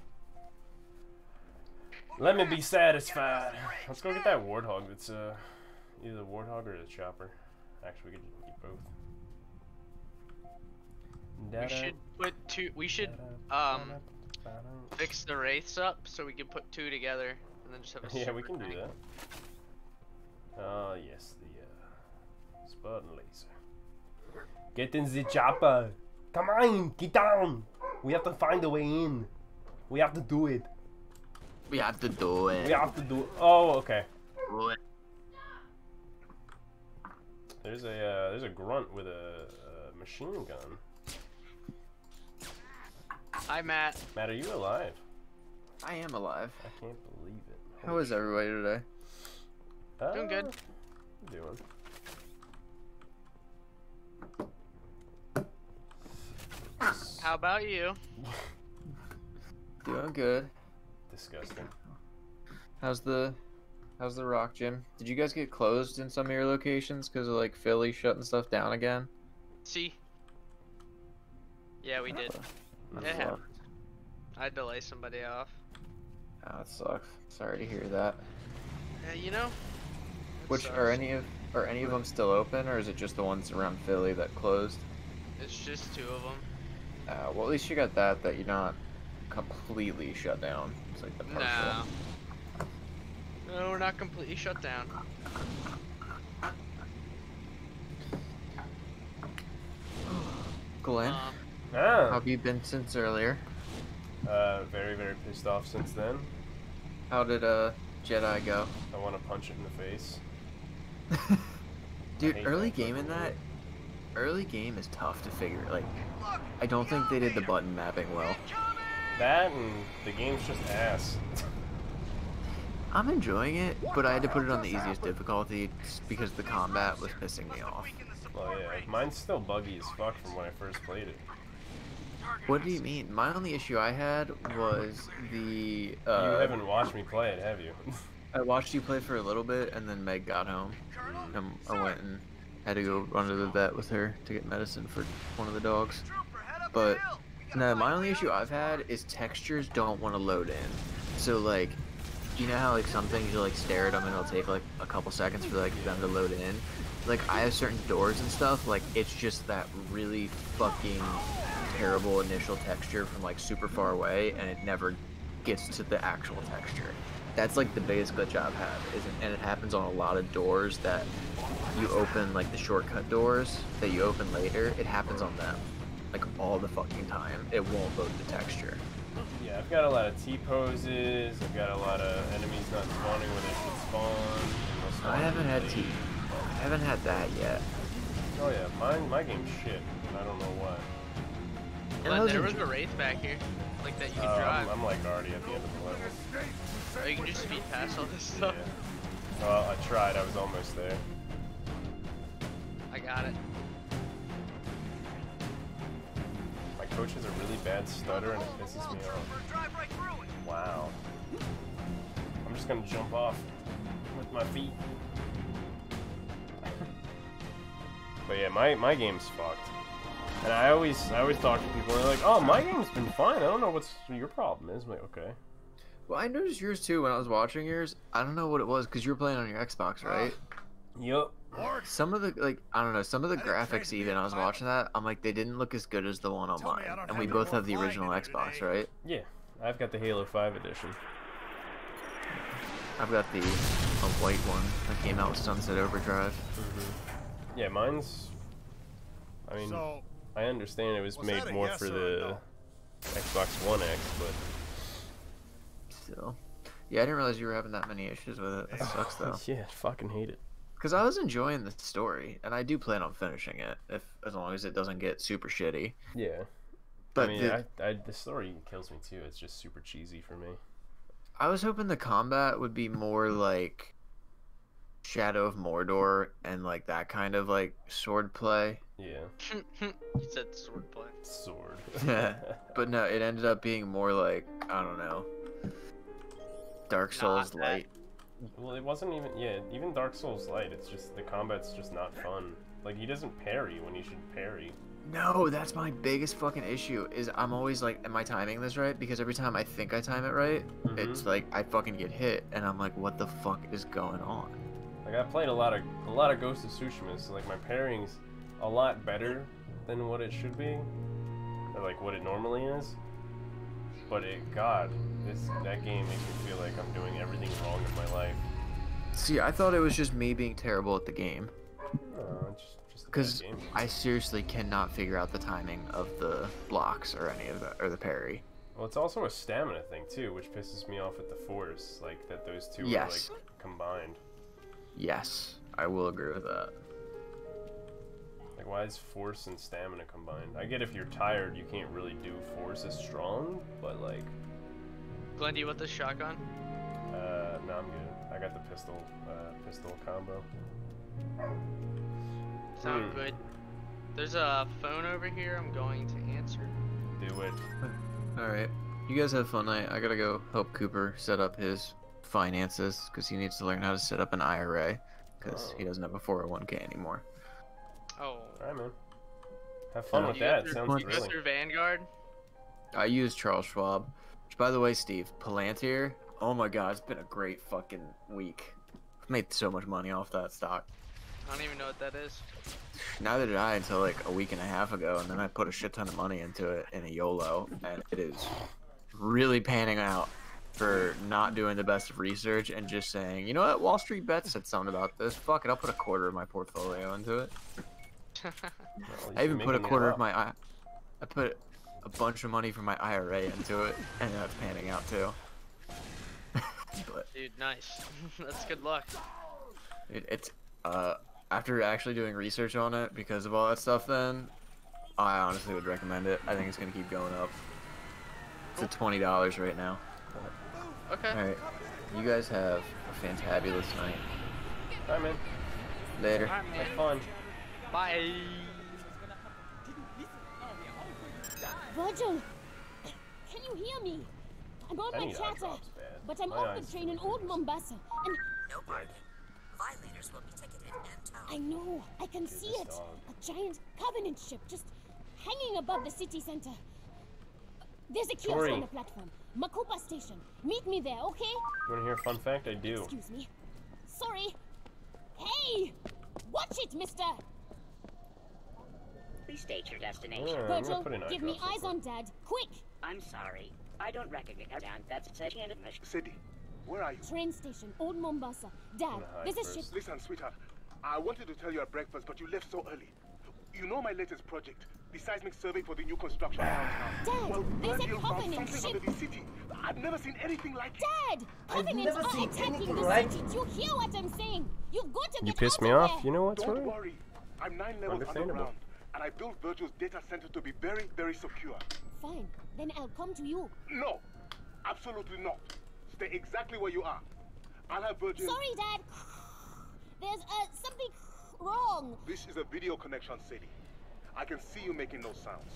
Let me be satisfied. Let's go get that warthog. That's uh, either the warthog or the chopper. Actually, we could get both. We should put two. We should um fix the wraiths up so we can put two together and then just have a. Yeah, we can do that. Ah, yes, the uh, Spartan laser. Get in the chopper. Come on, get down. We have to find a way in. We have to do it. We have to do it. We have to do. It. Oh, okay. Do it. There's a uh, there's a grunt with a, a machine gun. Hi, Matt. Matt, are you alive? I am alive. I can't believe it. How is everybody today? Doing good. Uh, Doing. How about you? Doing good. Disgusting. How's the How's the rock gym? Did you guys get closed in some of your locations because of like Philly shutting stuff down again? See. Yeah, we did. That It sucks. happened. I'd delay somebody off. Ah, that sucks. Sorry to hear that. Yeah, you know. It Which sucks. are any of Are any of them still open, or is it just the ones around Philly that closed? It's just two of them. Uh, well, at least you got that, that you're not completely shut down. It's like the partial. No. No, we're not completely shut down. Glenn, Um, how have you been since earlier? uh, very, very pissed off since then. How did uh Jedi go? I want to punch it in the face. Dude, early game in that, early game is tough to figure. Like, I don't think they did the button mapping well. That and the game's just ass. I'm enjoying it, but I had to put it on the easiest difficulty because the combat was pissing me off. Well, yeah, mine's still buggy as fuck from when I first played it. What do you mean? My only issue I had was the. you Uh, haven't watched me play it, have you? I watched you play for a little bit, and then Meg got home, and I went and had to go run to the vet with her to get medicine for one of the dogs. But the hill. no, my only issue I've had is textures don't want to load in. So like, you know how like some things you like stare at them and it'll take like a couple seconds for like them to load in. Like I have certain doors and stuff. Like it's just that really fucking terrible initial texture from like super far away, and it never gets to the actual texture. That's like the biggest glitch I've had, is and it happens on a lot of doors that you open like the shortcut doors that you open later. It happens on them like all the fucking time. It won't load the texture. yeah, I've got a lot of T poses. I've got a lot of enemies not spawning when they should spawn. spawn I haven't had late. T. I haven't had that yet. Oh yeah, mine, my game's shit. I don't know why. And I there was a wraith back here, like that you Uh, can drive. I'm, I'm like already at the end of the level. You can just speed past all this stuff. Yeah. Well, I tried. I was almost there. I got it. My coach has a really bad stutter and it pisses me off. Trooper, drive right through it. Wow. I'm just gonna jump off with my feet. but yeah, my, my game's fucked. And I always I always talk to people and they're like, oh my game's been fine. I don't know what's your problem is. I'm like, okay. Well, I noticed yours too when I was watching yours. I don't know what it was because you were playing on your Xbox, right? Yup. Some of the like I don't know, some of the graphics even I was watching that, I'm like they didn't look as good as the one on mine. And we both have the original flying to do Xbox, today. right? Yeah. I've got the Halo 5 edition. I've got the a white one that came out with Sunset Overdrive. Mm-hmm. Yeah, mine's. I mean, So, I understand it was was made more yes for the no? Xbox One X, but Still. Yeah, I didn't realize you were having that many issues with it. That sucks though. yeah, fucking hate it. Because I was enjoying the story, and I do plan on finishing it if as long as it doesn't get super shitty. Yeah. But I mean, the- I, I, the story kills me too. It's just super cheesy for me. I was hoping the combat would be more like Shadow of Mordor and like that kind of like sword play. Yeah. you said swordplay. Sword. yeah. But no, it ended up being more like I don't know. Dark Souls light. well, it wasn't even. Yeah, even Dark Souls Light. It's just the combat's just not fun. Like he doesn't parry when he should parry. No, that's my biggest fucking issue. Is I'm always like, am I timing this right? Because every time I think I time it right, it's mm-hmm. like I fucking get hit, and I'm like, what the fuck is going on? Like I played a lot of a lot of Ghost of Tsushima, so like my parrying's a lot better than what it should be, or like what it normally is. But it, God, this that game makes me feel like I'm doing everything wrong in my life. See, I thought it was just me being terrible at the game. Uh, Because. I seriously cannot figure out the timing of the blocks or any of the or the parry. Well, it's also a stamina thing too, which pisses me off at the Force, like that those two Yes. are like combined. Yes, I will agree with that. Like, why is Force and stamina combined? I get if you're tired, you can't really do Force as strong, but like, Glenn, do you want the shotgun? uh, no, I'm good. I got the pistol, uh, pistol combo. Sound Hmm. good. There's a phone over here. I'm going to answer. Do it. All right, you guys have fun night. I gotta go help Cooper set up his finances because he needs to learn how to set up an IRA because he Oh. doesn't have a 401k anymore. Oh. Alright, man. Have fun Uh, with that. through- Sounds you go thrilling. through Vanguard. I use Charles Schwab. Which, by the way, Steve, Palantir. Oh my God, it's been a great fucking week. I've made so much money off that stock. I don't even know what that is. Neither did I until like a week and a half ago, and then I put a shit ton of money into it in a YOLO, and it is really panning out for not doing the best of research and just saying, you know what, Wall Street Bets said something about this. Fuck it, I'll put a quarter of my portfolio into it. Well, I even put a quarter of my, I, I put a bunch of money from my IRA into it, and that's panning out too. but Dude, nice. That's good luck. it, it's uh after actually doing research on it because of all that stuff, then I honestly would recommend it. I think it's gonna keep going up. It's at twenty dollars right now. Okay. All right, you guys have a fantabulous night. Alright, man. Later. Have fun. Bye. Virgil, can you hear me? I'm on my Any chatter, but I'm My on eyes the train in Old Mombasa, and No parking. Violators will be ticketed and towed. I know I can see it. dog. A giant Covenant ship just hanging above the city center. There's a kiosk Tori. on the platform. Makupa Station. Meet me there, okay? You wanna hear a fun fact? I do. Excuse me. Sorry. Hey! Watch it, mister! Please state your destination. Yeah, Virgil, put in eye give me eyes on Dad. Quick! I'm sorry. I don't recognize that. That's such an admission. Sadie, where are you? Train station, Old Mombasa. Dad, gonna hide there's a ship. Listen, sweetheart. I wanted to tell you at breakfast, but you left so early. You know my latest project, the seismic survey for the new construction downtown. Dad, well, there's a Virgil found Covenant ship. under the city. I've never seen anything like it. Dad! Covenants never are seen attacking anything the like city. Do you hear what I'm saying? You've got to You get pissed out me off. there. You know what, Don't Tori? worry. I'm nine levels Understandable. underground, and I built Virgil's data center to be very, very secure. Fine, then I'll come to you. No, absolutely not. Stay exactly where you are. I'll have Virgil. Sorry, Dad. There's uh, something wrong. This is a video connection, Sadie. I can see you making those sounds.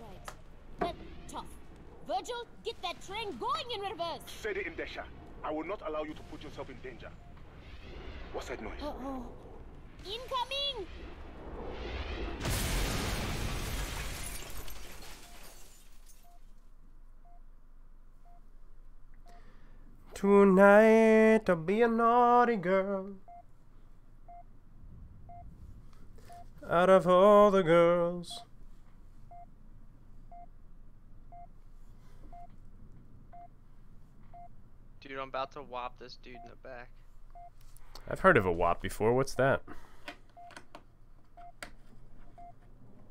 Right. But tough. Virgil, get that train going in reverse. Sadie Endesha, I will not allow you to put yourself in danger. What's that noise? Uh-oh. Incoming! Tonight I'll be a naughty girl. Out of all the girls. Dude, I'm about to whop this dude in the back. I've heard of a WAP before. What's that?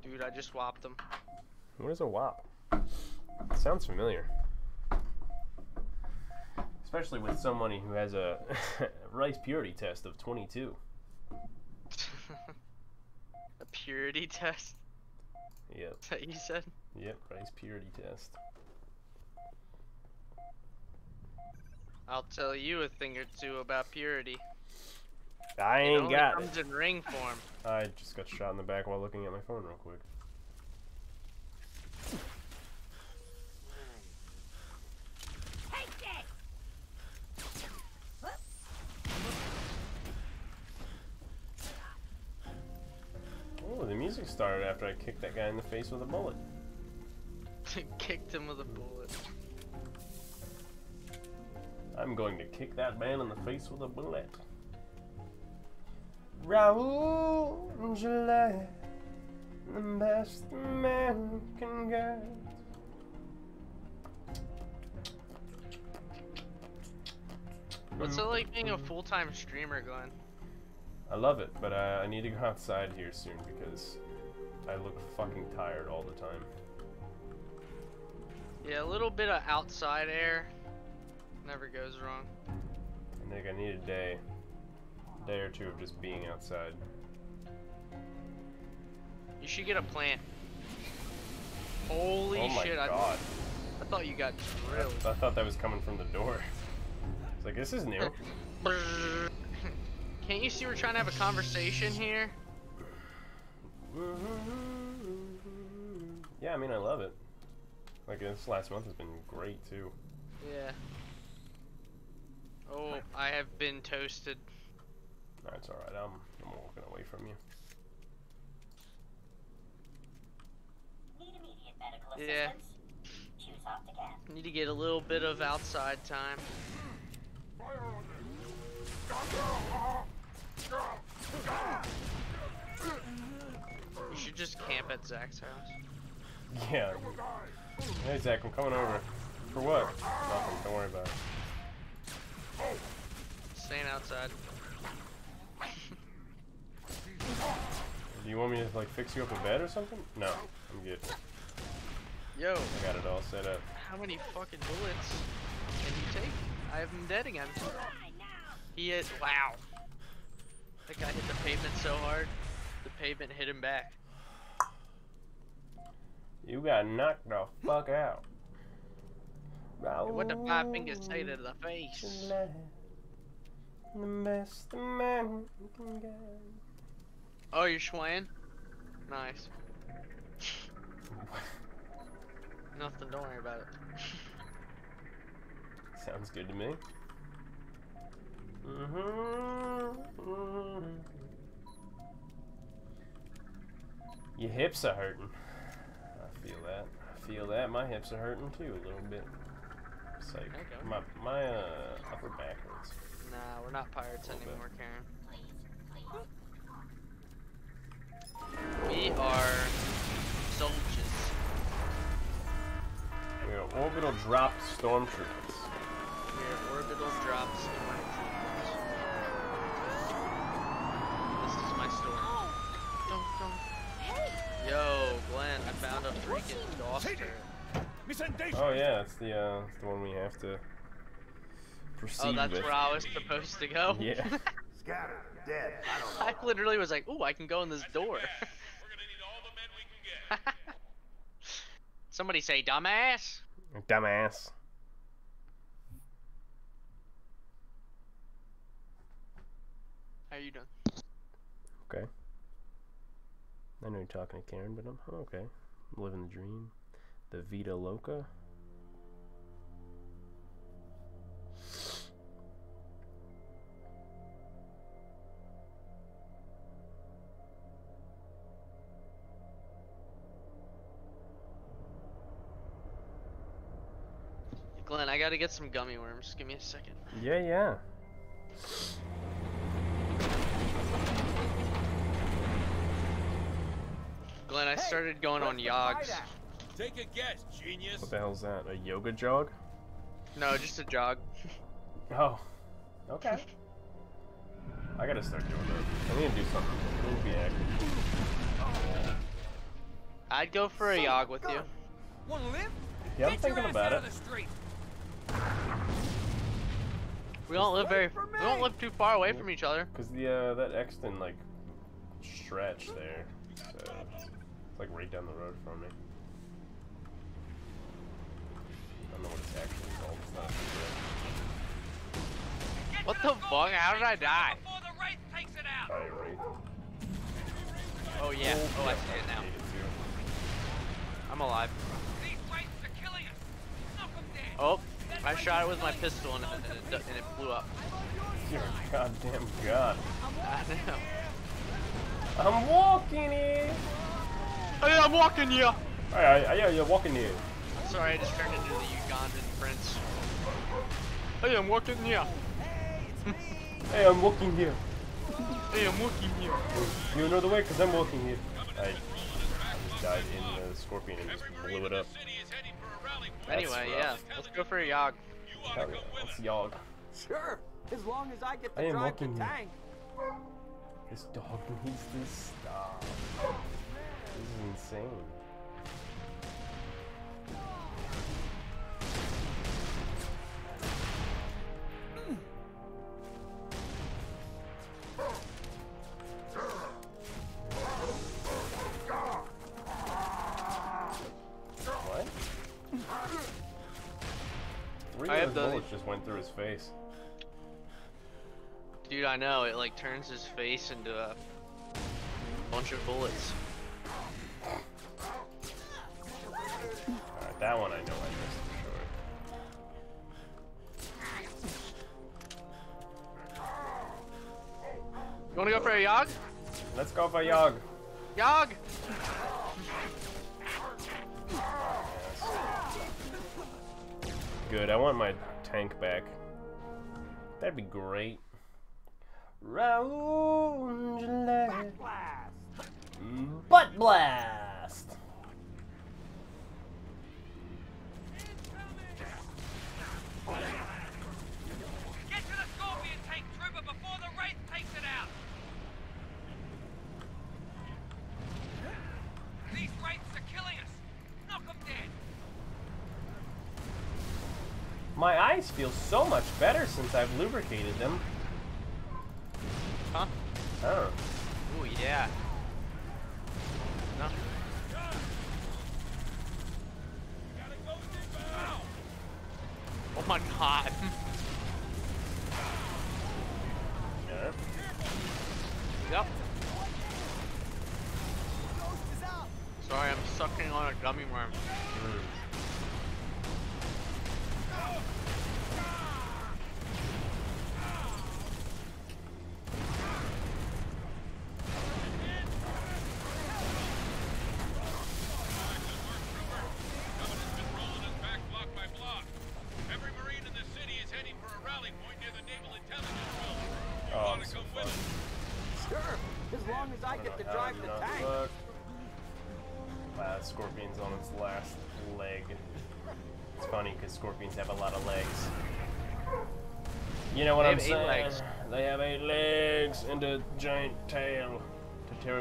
Dude, I just whopped him. What is a WAP? sounds familiar. Especially with somebody who has a rice purity test of 22. A purity test? Yep, Is that you said? yep, rice purity test. I'll tell you a thing or two about purity. I ain't It only got comes it. in ring form. I just got shot in the back while looking at my phone real quick. Music started after I kicked that guy in the face with a bullet. Kicked him with a bullet. I'm going to kick that man in the face with a bullet. Raul Gillette, the best man can get. What's it like being a full-time streamer, Glenn? I love it, but uh, I need to go outside here soon because I look fucking tired all the time. Yeah, a little bit of outside air never goes wrong. I think I need a day, a day or two of just being outside. You should get a plant. Holy oh my shit! I, god! I thought you got I, drilled. I thought that was coming from the door. It's like this is new. Can't you see we're trying to have a conversation here? Yeah, I mean I love it. Like this last month has been great too. Yeah. Oh, I have been toasted. That's all right. I'm I'm walking away from you. Need immediate medical Yeah. assistance? Choose Optican. Need to get a little bit of outside time. Should just camp at Zach's house. Yeah. Hey Zach, I'm coming over. For what? Nothing. Don't worry about it. Staying outside. Do you want me to like fix you up a bed or something? No, I'm good. Yo, I got it all set up. how many fucking bullets can you take? I have him dead again. He is Wow. That guy hit the pavement so hard, the pavement hit him back. You got knocked the fuck out. What the five fingers say to the face? The best a man can get. Oh, you're swaying? Nice. Nothing, don't worry about it. Sounds good to me. Mm-hmm. Your hips are hurting. I feel that. I feel that. My hips are hurting too a little bit. It's like my my uh, upper back hurts. Nah, we're not pirates Little bit. anymore, Karen. We are soldiers. We are orbital drop stormtroopers. We're orbital drops stormtroopers. This is my story. Dun, dun. Hey! Yo, Glenn, I found a freaking DOS turret. Oh yeah, it's the uh, that's the one we have to proceed Oh, that's with. where I was supposed to go? Yeah. Scattered, dead. I don't know. I literally was like, ooh, I can go in this door. We're gonna need all the men we can get. Somebody say, dumbass. Dumbass. How you doing? Okay. I know you're talking to Karen, but I'm I'm okay. I'm living the dream. The Vida Loca. Glenn, I gotta get some gummy worms. Give me a second. Yeah, yeah. Glenn, I started going on yogs. Take a guess, genius. What the hell's that? A yoga jog? No, just a jog. Oh. Okay. I gotta start doing that. I need to do something. I need to be active. I'd go for a jog with you. Wanna live? Yeah, I'm Get thinking about it. street. We don't live very. from We don't live too far away from each other. Cause the uh, that Exton like stretch there, so it's like right down the road from me. I don't know what it's actually called. It's not a secret. What the fuck? How did I die? Before the wraith takes it out. Fire rate. Oh yeah. Oh, oh I see it now. Hate it too. I'm alive. These wraiths are killing us. Knock 'em dead. Oh, I shot it with my pistol and it, and it, and it blew up. You're a goddamn god. I know. I'm walking here. Hey, I'm walking you. Hey, yeah, you're walking here. I'm Sorry, I just turned into the Ugandan prince. Hey, I'm walking here. Hey, I'm walking here. Hey, I'm walking here. You know the way, cause I'm walking here. I died in the scorpion and just blew it up. the city is heading for a rally point. That's Anyway, rough. yeah, let's go for a jog. You ought to Hell yeah, let's us. yog. Sure. As long as I get I to am drive the walking here. This dog needs to stop. This is insane. What? Three I have the- bullets just went through his face. Dude, I know, it like turns his face into a bunch of bullets. That one I know I missed for sure. You wanna go for a jog? Let's go for a Yog. Jog! Good, I want my tank back. That'd be great. Round July. Butt blast! Get to the Scorpion tank, Trooper, before the Wraith takes it out! These Wraiths are killing us! Knock them dead! My eyes feel so much better since I've lubricated them. Huh? Oh. Ooh, yeah. No. Oh my god. Yeah. yep. Sorry, I'm sucking on a gummy worm. Covenant's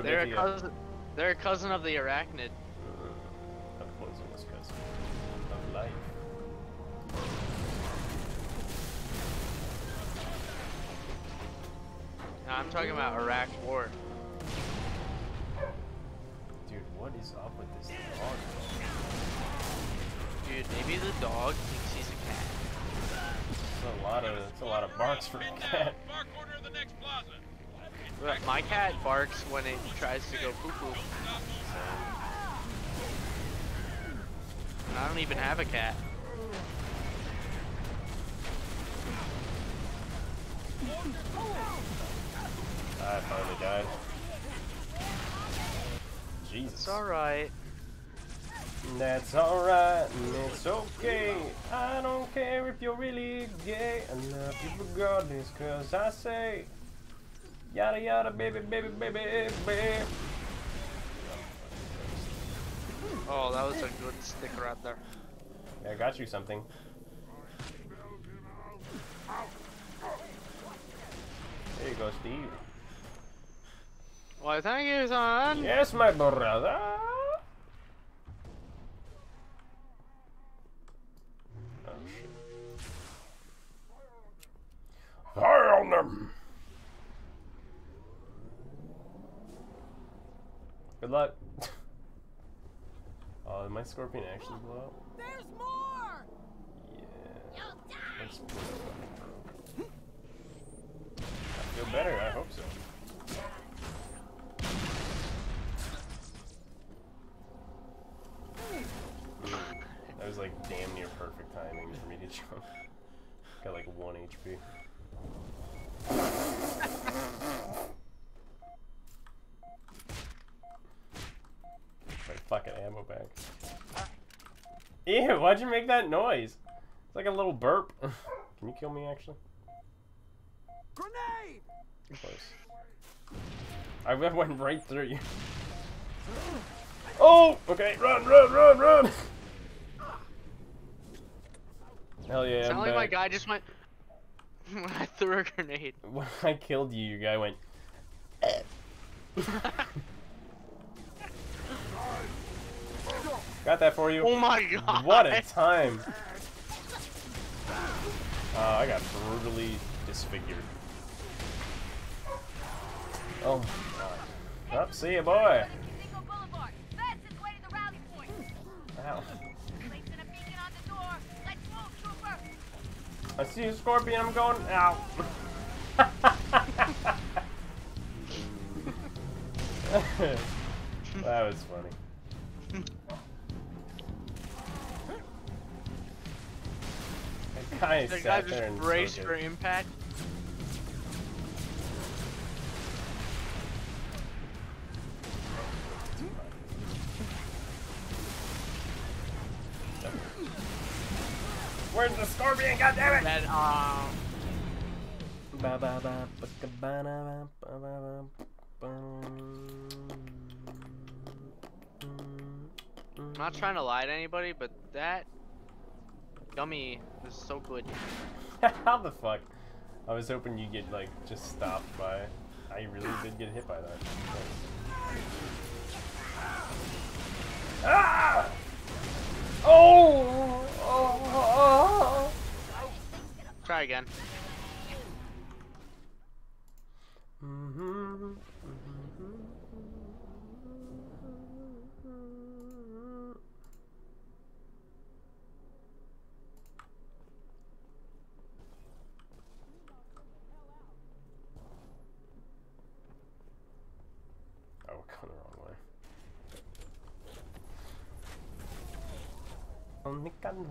To They're a cousin. They're a cousin of the arachnid. A poisonous cousin of life. No, I'm talking about Iraq War. Dude, what is up with this dog? Dude, maybe the dog thinks he's a cat. It's a lot of it's a lot of barks for a Pin cat. down, far corner of the next plaza. Look, My cat barks when it tries to go poo poo. And I don't even have a cat. I finally died. Jesus. It's alright. That's alright, and it's okay. I don't care if you're really gay. I love you regardless, cause I say, yada yada, baby, baby, baby, baby. Oh, that was a good stick right there. Yeah, I got you something. There you go, Steve. Why, thank you, son. Yes, my brother. Oh. Fire on them. Good luck. oh, did my scorpion actually blow up? There's more! Yeah. Let's blow. I feel better, I hope so. That was like damn near perfect timing for me to jump. Got like one HP. fucking ammo bag. Ew, why'd you make that noise? It's like a little burp. Can you kill me actually? Grenade! Close. I went went right through you. Oh! Okay, run, run, run, run! Hell yeah, I'm Sound like my guy just went. when I threw a grenade. When I killed you, your guy went. Got that for you. Oh my god. What a time. Uh, I got brutally disfigured. Oh my god. Up, see ya, boy. Single Boulevard. Feds is way to the rally point. Ow. Placing a beacon on the door. Let's move, trooper. I see you, Scorpion. I'm going out. that was funny. Guy The guy just braced for impact. Where's the Scorpion? God damn it! That um. Ba ba ba ba ba ba ba ba ba ba ba. not trying to lie to anybody, but that gummy is so good. How the fuck? I was hoping you'd get like just stopped by. I really did get hit by that. Ah! Oh! oh! Try again. Mhm. Oh, we're going the wrong way. Only God knows.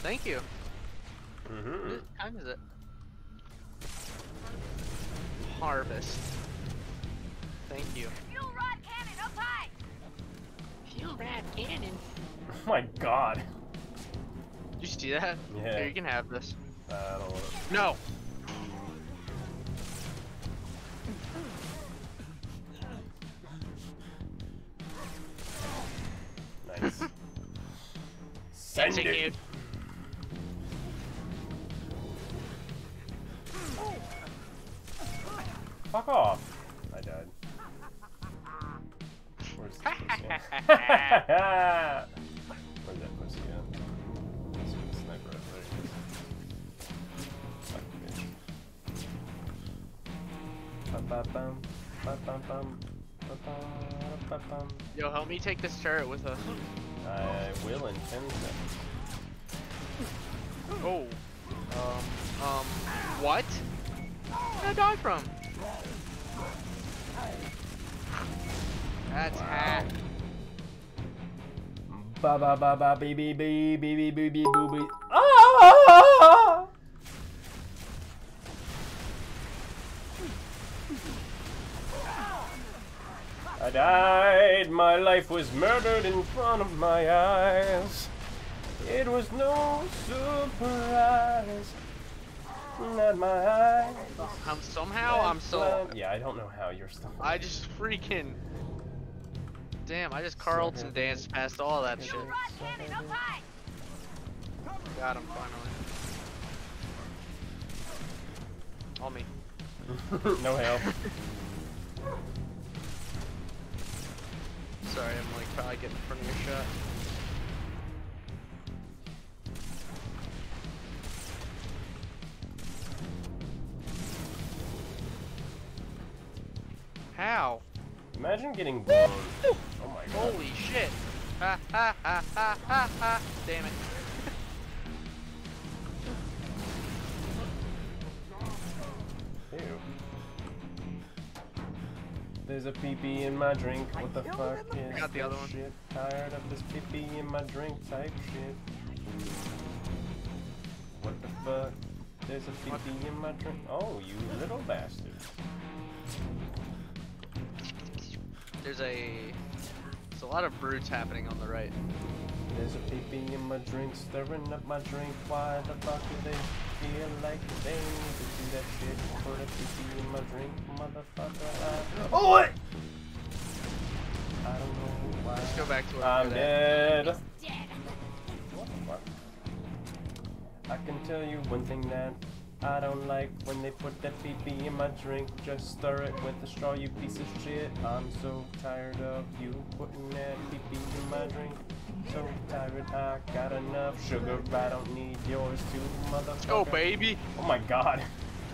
Thank you. Mm-hmm. What time is it? Harvest. Thank you. Fuel rod cannon up high. Fuel rod cannon. Oh my god. Did you see that? Yeah. Here, you can have this. Uh, I don't want to. No. This turret with us. I will in 10 seconds. Oh. Um. Um. What? Where did I die from? That's hack. Ba ba ba ba bee bee bee bee bee bee bee boo bee. Was murdered in front of my eyes. It was no surprise that my eyes. I'm somehow I'm so Yeah, I don't know how you're still. I just freaking Damn, I just Carlton danced past all that shit. Fuel rod cannon. Got him finally. All me. no help. Getting in front of your shot. There's a pee pee in my drink. What the fuck is I got the other this one. shit? Tired of this pee pee in my drink type shit. What the fuck? There's a pee pee in my drink. Oh, you little bastard. There's a there's a lot of brutes happening on the right. There's a pee pee in my drink, stirring up my drink. Why the fuck do they feel like they need to do that shit? Put a pee pee in my drink, motherfucker. I... Oh, what? I don't know why. Let's go back to where I'm we were at. dead. Dead. What the fuck? I can tell you one thing that I don't like when they put that pee in my drink. Just stir it with a straw, you piece of shit. I'm so tired of you putting that pee in my drink. So tired, I got enough sugar. I don't need yours too, motherfucker. Let's go, baby. Oh my god.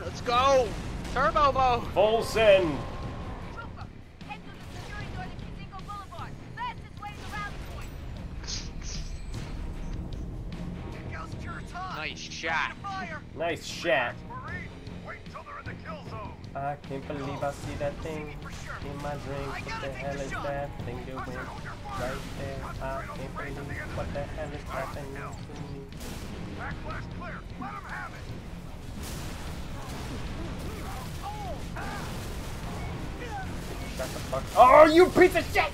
Let's go. Turbo mode. Full send. Trooper, head to the security door to Kizingo Boulevard. Fastest way to the rally point. It goes to your time. Nice shot. Nice shot. I can't believe I see that thing in my dreams. What the hell is that thing doing right there? I can't believe what the hell is happening to me. Clear. Let have it. Shut the fuck. Oh, you piece of shit!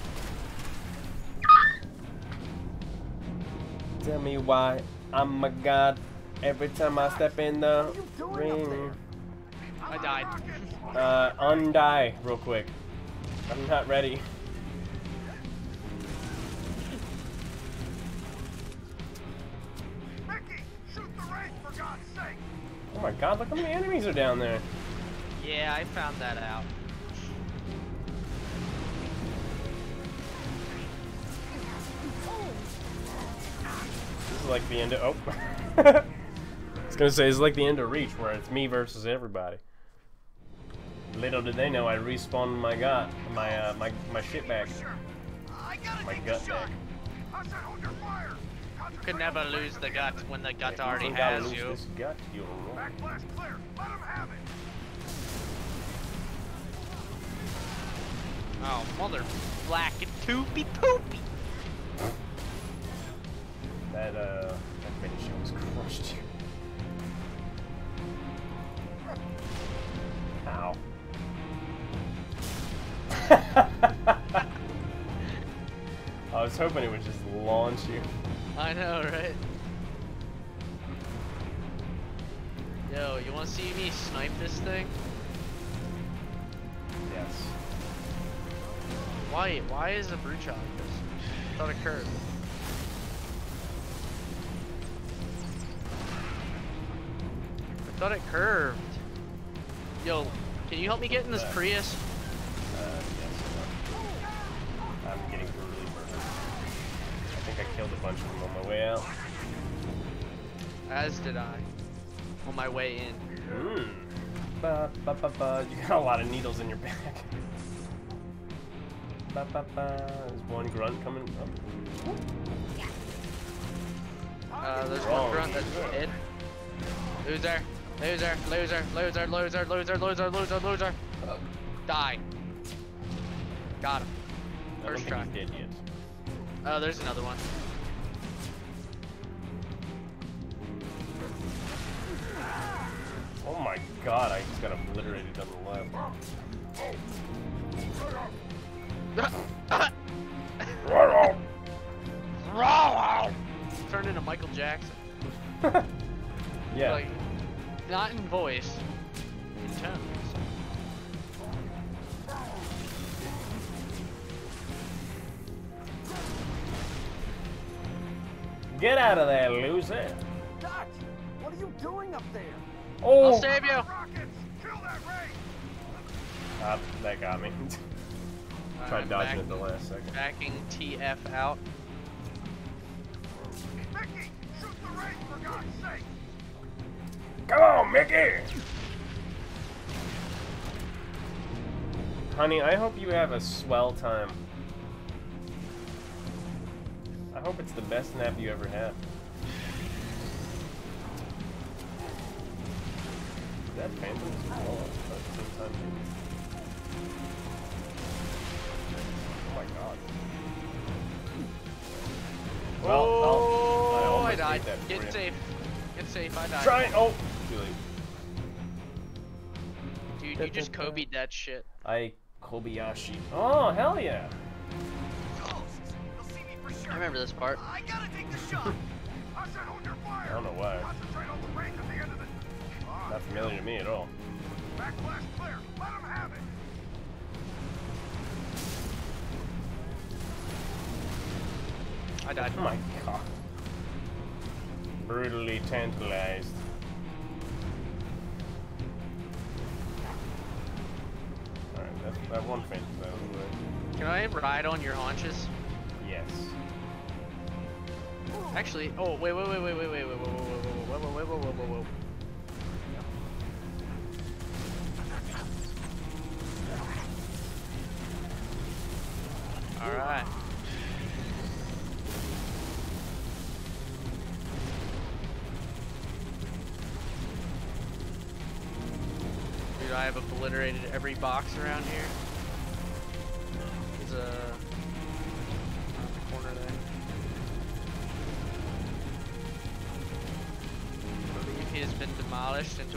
Tell me why I'm a god every time I step in the ring. I died. Uh, undie real quick. I'm not ready. Mickey, shoot the Wraith for God's sake! Oh my god, look how many enemies are down there. Yeah, I found that out. This is like the end of. Oh. I was gonna say, it's like the end of Reach, where it's me versus everybody. Little did they know I respawned my gut, my uh, my my shit back, I gotta my take gut shot. back. I said hold your fire. You could never lose the gut when the gut Yeah, already has lose you. This gut, you know. Backblast clear. Let him have it. Oh, mother black and toopy poopy. That uh, that finish was crushed. you. Ow. I was hoping it would just launch you. I know, right? Yo, you wanna see me snipe this thing? Yes. Why? Why is a brute shot like this? I thought it curved. I thought it curved. Yo, can you help me get in this Prius? Uh, yes. I'm getting brutally murdered. I think I killed a bunch of them on my way out. As did I. On my way in. Mmm. Ba, ba, ba, ba. You got a lot of needles in your back. Ba, ba, ba. There's one grunt coming up. Uh, there's Wrong. one grunt that's dead. Loser, loser, loser, loser, loser, loser, loser, loser, loser. Die. Got him. First try. dead yet. Oh, there's another one. Oh my god, I just got obliterated on the left. Turned into Michael Jackson. Yeah. Like, not in voice, in tone. Get out of there, loser. Dutch, what are you doing up there? Oh, I'll save you. Rockets, kill that Wraith. Ah, that got me. Tried I'm dodging at the last second. Backing TF out. Mickey, shoot the Wraith for God's sake. Come on, Mickey! Honey, I hope you have a swell time. Hope it's the best nap you ever had. Is that Phantom? Oh, at the same time, too. Oh my god. Well, I'll- I oh, I, died. ate that Get you. safe. Get safe. I died. Try. It! Oh, too late. Dude, you just Kobe that shit. I Kobayashi. Oh hell yeah! I remember this part. I gotta take the shot. I said hold your fire. I don't know why. Concentrate on the range at the end of the. Ah, Not familiar to me at all. Backblast clear. Let him have it. I died. Oh my god. Brutally tantalized. Alright, that's that one fence out of the. Can I ride on your haunches? Yes. Actually, oh wait, wait, wait, wait, wait, wait, wait, wait, wait, wait, wait, wait, wait, wait, wait, wait, wait. All right. Dude, I have obliterated every box around here.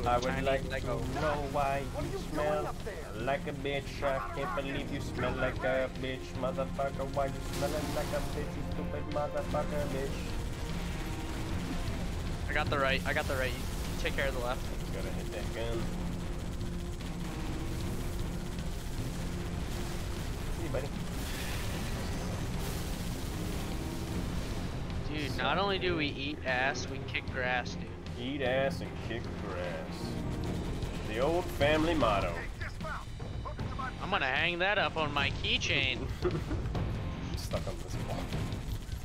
I would like to Lego. know why you smell like a bitch. I can't believe you smell like a bitch, motherfucker. Why you smelling like a bitch, you stupid motherfucker, bitch? I got the right. I got the right. You take care of the left. Gotta hit that gun. See you, buddy. Dude, not only do we eat ass, we kick grass, dude. Eat ass and. The old family motto. I'm gonna hang that up on my keychain. Stuck on this wall.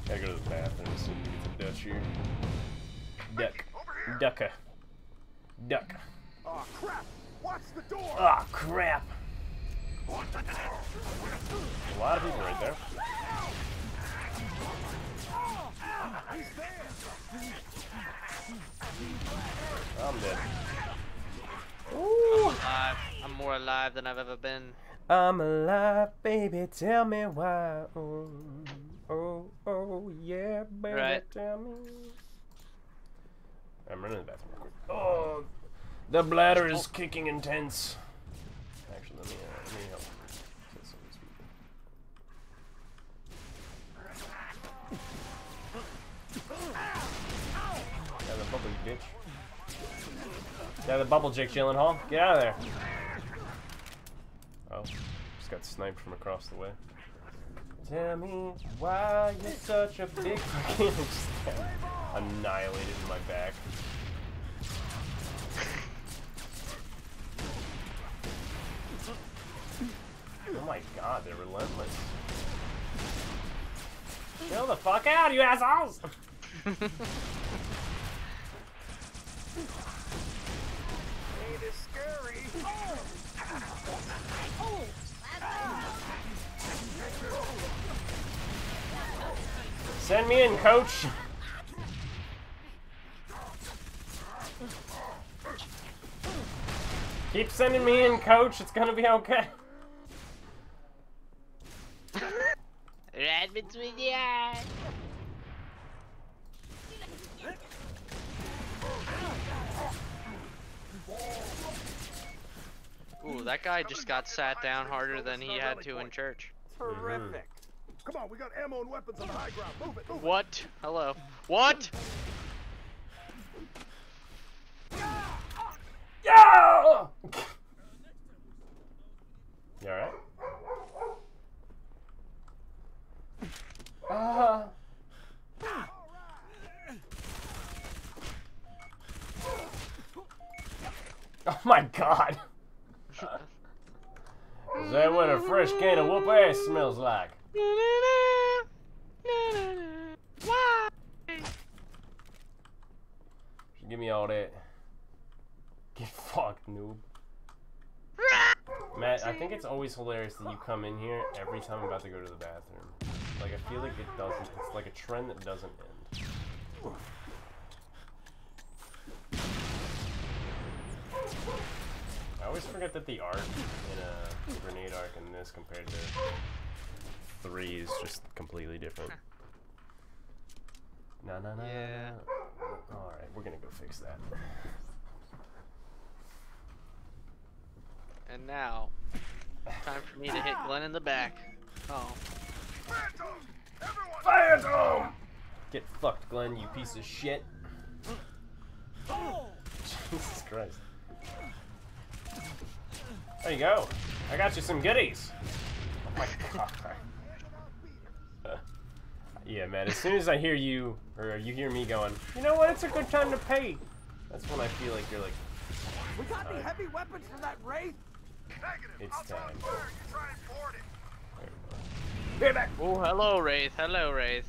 Gotta go to the bathroom as soon as we get to Dutch here. Duck. Ducka. Duck. Oh crap! Watch the door! Ah, crap! A lot of people right there. There! I'm dead. I'm alive. I'm more alive than I've ever been. I'm alive, baby. Tell me why. Oh, oh, oh yeah, baby. Right. Tell me. I'm running to the bathroom real quick. Oh, the bladder is kicking intense. Actually, let me, uh, let me help. Kill some of these people. Yeah, the bubble, you bitch. Yeah, the bubble, Jake Gyllenhaal. Get out of there. Oh, just got sniped from across the way. Tell me why you're such a big fucking annihilated in my back. Oh my god, they're relentless. Chill the fuck out, you assholes! Send me in, coach! Keep sending me in, coach. It's gonna be okay. Right between the eyes. Ooh, that guy just got sat down harder than he had to in church. Terrific. Come on, we got ammo and weapons on the high ground. Move it, move it. What? Hello. What? Yeah! You alright? Uh. -huh. Oh my god! Is that what a fresh can of whoop ass smells like? Give me all that. Get fucked, noob. Matt, I think it's always hilarious that you come in here every time I'm about to go to the bathroom. Like, I feel like it doesn't, it's like a trend that doesn't end. I always forget that the arc in a grenade arc in this compared to 3 is just completely different. No, no, no. Yeah. Alright, we're gonna go fix that. And now, time for me to hit Glenn in the back. Oh. Phantom! Get fucked, Glenn, you piece of shit. Mm. Jesus Christ. There you go. I got you some goodies. Oh my god. yeah, man, as soon as I hear you, or you hear me going, you know what, it's a good time to pay. That's when I feel like you're like, We got any Alright. heavy weapons for that wraith? it's time. Oh, hello, Wraith. Hello, Wraith.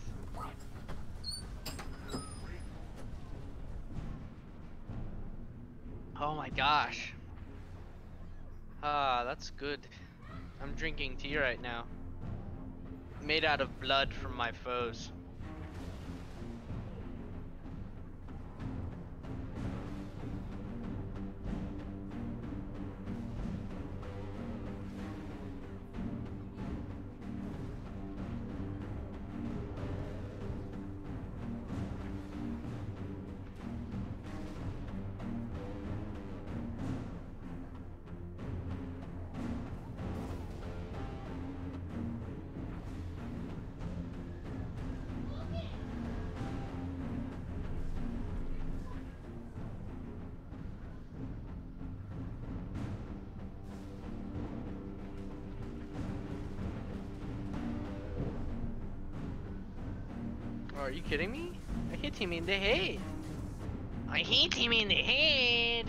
Oh my gosh. Ah, that's good. I'm drinking tea right now. Made out of blood from my foes. You kidding me? I hit him in the head. I hit him in the head.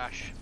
Gosh.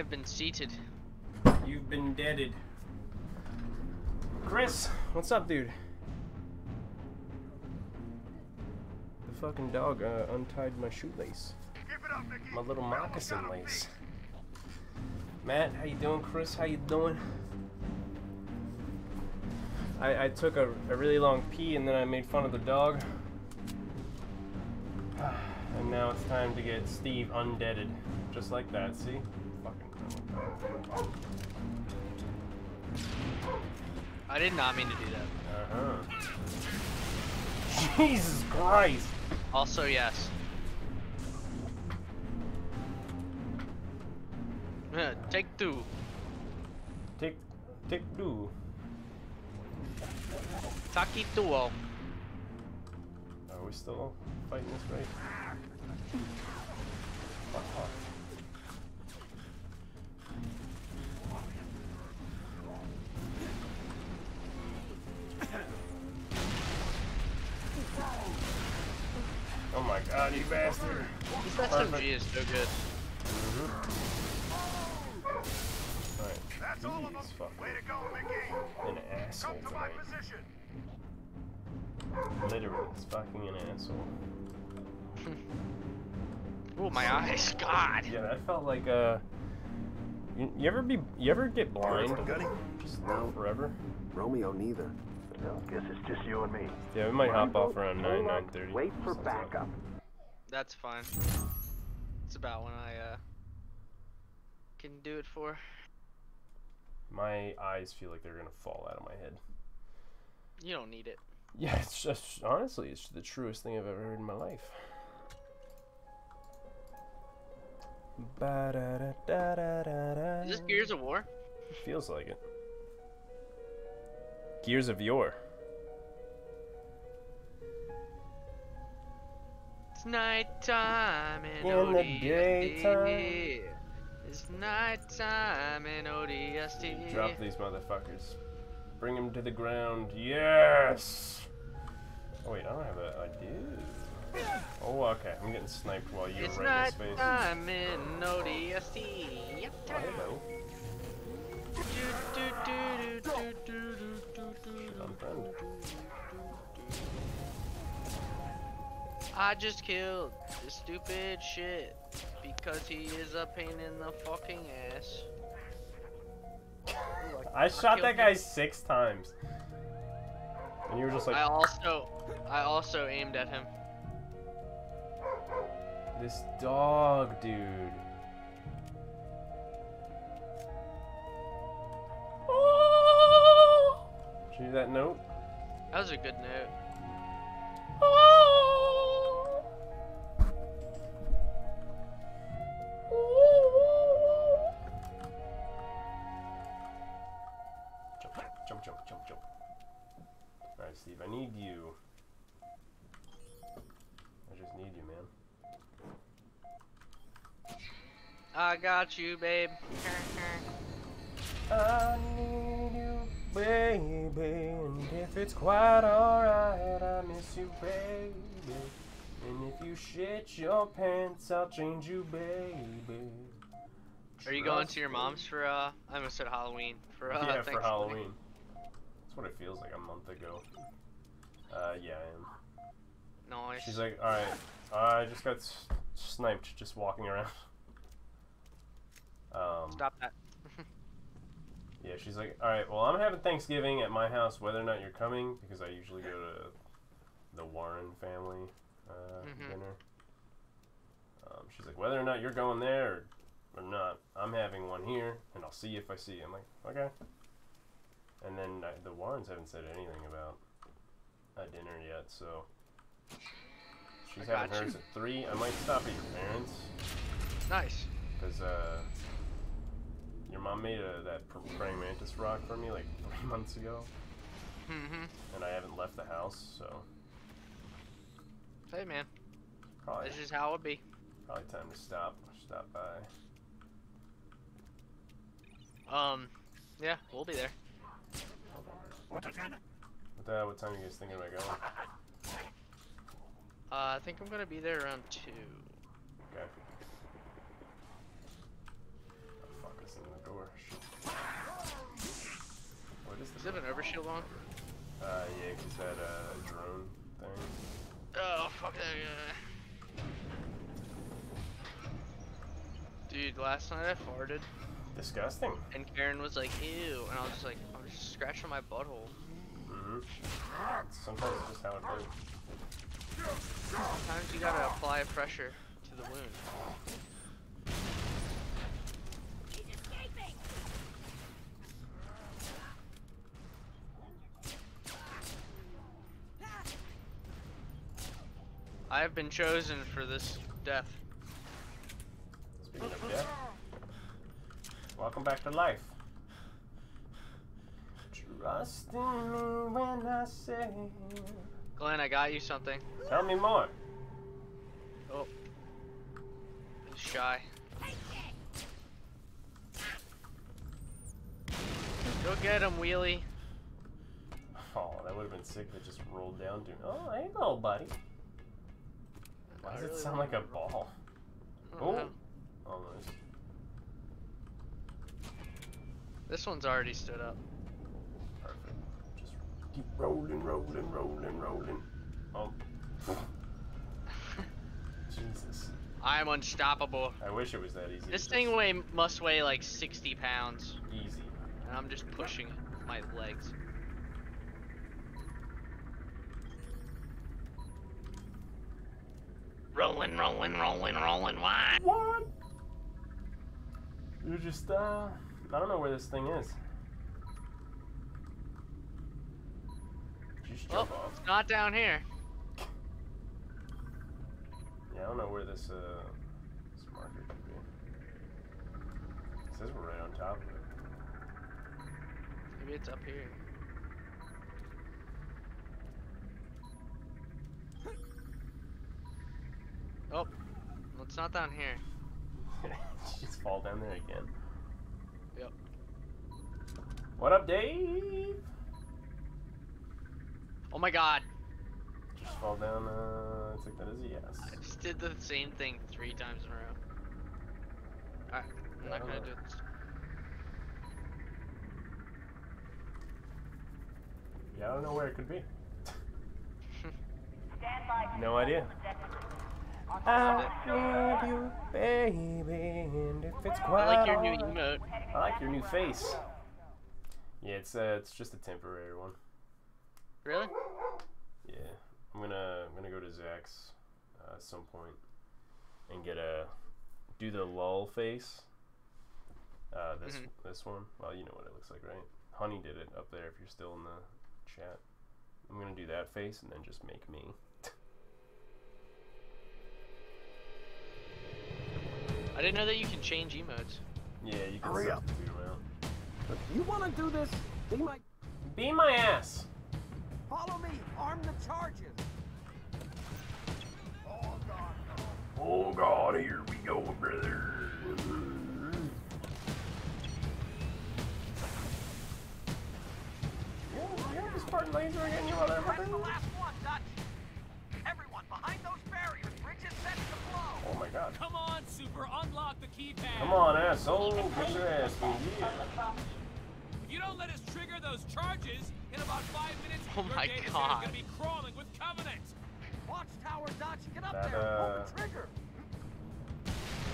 Have been seated. You've been deaded. Chris, what's up, dude? The fucking dog uh, untied my shoelace. My little moccasin lace. Matt, how you doing? Chris, how you doing? I, I took a, a really long pee and then I made fun of the dog. And now it's time to get Steve undeaded. Just like that, see? I did not mean to do that. Uh-huh. Jesus Christ! Also, yes. Uh, Take two. Take, tick, do. Taki duo. Are we still fighting this Wraith? Literally, It's fucking an asshole. Oh my eyes, God. Yeah, that felt like uh. You, you ever be? You ever get blind? Just No. forever. Romeo neither. Well, guess it's just you and me. Yeah, we might hop off around nine nine thirty. Wait for backup. That's fine. It's about when I uh can do it for. My eyes feel like they're gonna fall out of my head. You don't need it. Yeah, it's just honestly, it's the truest thing I've ever heard in my life. Is this Gears of War? Feels like it. Gears of Yore. It's nighttime in, In the daytime. It's nighttime in ODST. Drop these motherfuckers. Bring them to the ground. Yes! Oh, wait, I don't have an I. Oh, okay. I'm getting sniped while you're in space. It's not I'm in ODST. Yep. Oh, hello. I just killed this stupid shit because he is a pain in the fucking ass. I, I, shot that guy him. six times. And you were just like, I also, I also aimed at him. this dog, dude. Oh! Did you hear that note? That was a good note. Got you, babe. I need you, baby, and if it's quite alright, I miss you, baby. And if you shit your pants, I'll change you, baby. Are you going to your mom's for uh? I almost said Halloween for uh. yeah, for Halloween. That's what it feels like a month ago. Uh, yeah, I am. Nice. She's like, alright, I just got s- sniped just walking around. Um, Stop that. Yeah, she's like, all right, well, I'm having Thanksgiving at my house, whether or not you're coming, because I usually go to the Warren family uh, Mhm. dinner. Um, she's like, whether or not you're going there or, or not, I'm having one here, and I'll see you if I see you. I'm like, okay. And then uh, the Warrens haven't said anything about a dinner yet, so she's having got hers at three. I might stop at your parents Nice. because uh, your mom made a, that praying mantis rock for me like three months ago, Mm-hmm. and I haven't left the house, so Hey man, probably this is how it be. probably time to stop stop by. Um, yeah, we'll be there. What, uh, what time are you guys thinking about going? Uh, I think I'm gonna be there around two. Okay. Oh, fuck us in the door. Shit. What is Does this? it have an overshield on? Uh, yeah, 'cause that uh, drone thing. Oh fuck that guy. Dude, last night I farted Disgusting. and Karen was like, "Ew," and I was just like, "I'm just scratching my butthole." Mm-hmm. Sometimes it's just how it goes. Sometimes you gotta apply pressure to the wound. I have been chosen for this death. Speaking of death, welcome back to life. Trust in me when I say. Glenn, I got you something. Tell me more. Oh, he's shy. Go get him, Wheelie. Oh, that would have been sick if it just rolled down to. Oh, there you go, buddy. Why does it sound like a ball? Oh, almost. This one's already stood up. Perfect. Just keep rolling, rolling, rolling, rolling. Oh. Jesus. I'm unstoppable. I wish it was that easy. This just- thing weigh must weigh like 60 pounds, Easy. and I'm just pushing my legs. Rolling, rolling, rolling, rolling. What? What? You're just, uh. I don't know where this thing is. Just Oh, jump off. it's not down here. Yeah, I don't know where this, uh. This marker could be. It says we're right on top of it. Maybe it's up here. Oh, well, it's not down here. just fall down there again. Yep. What up, Dave? Oh my god, Just fall down, uh. I think that is a yes. I just did the same thing three times in a row. Alright, I'm not gonna do this. Yeah, I don't know where it could be. Stand by. No idea. I need you, baby, and if it's I like your new emote. I like your new face. Yeah, it's uh, it's just a temporary one. Really? Yeah, I'm gonna I'm gonna go to Zach's uh, at some point and get a do the lull face. Uh, this Mhm. this one. Well, you know what it looks like, right? Honey did it up there. If you're still in the chat, I'm gonna do that face and then just make me. I didn't know that you can change emotes. Yeah, you can Hurry up. If you want to do this, be my... Be my ass. Follow me. Arm the charges. Oh, God. Oh, God. Here we go, brother. Again, you the last one, Dutch! Everyone, behind those barriers, bridges set to blow! Oh my god. Come on, Super, unlock the keypad. Come on, asshole. Get your ass in here. If you don't let us trigger those charges, in about five minutes, Oh your my data center's God. gonna be crawling with Covenant. Watchtower, Dutch. Get up That, there. Pull uh, the trigger.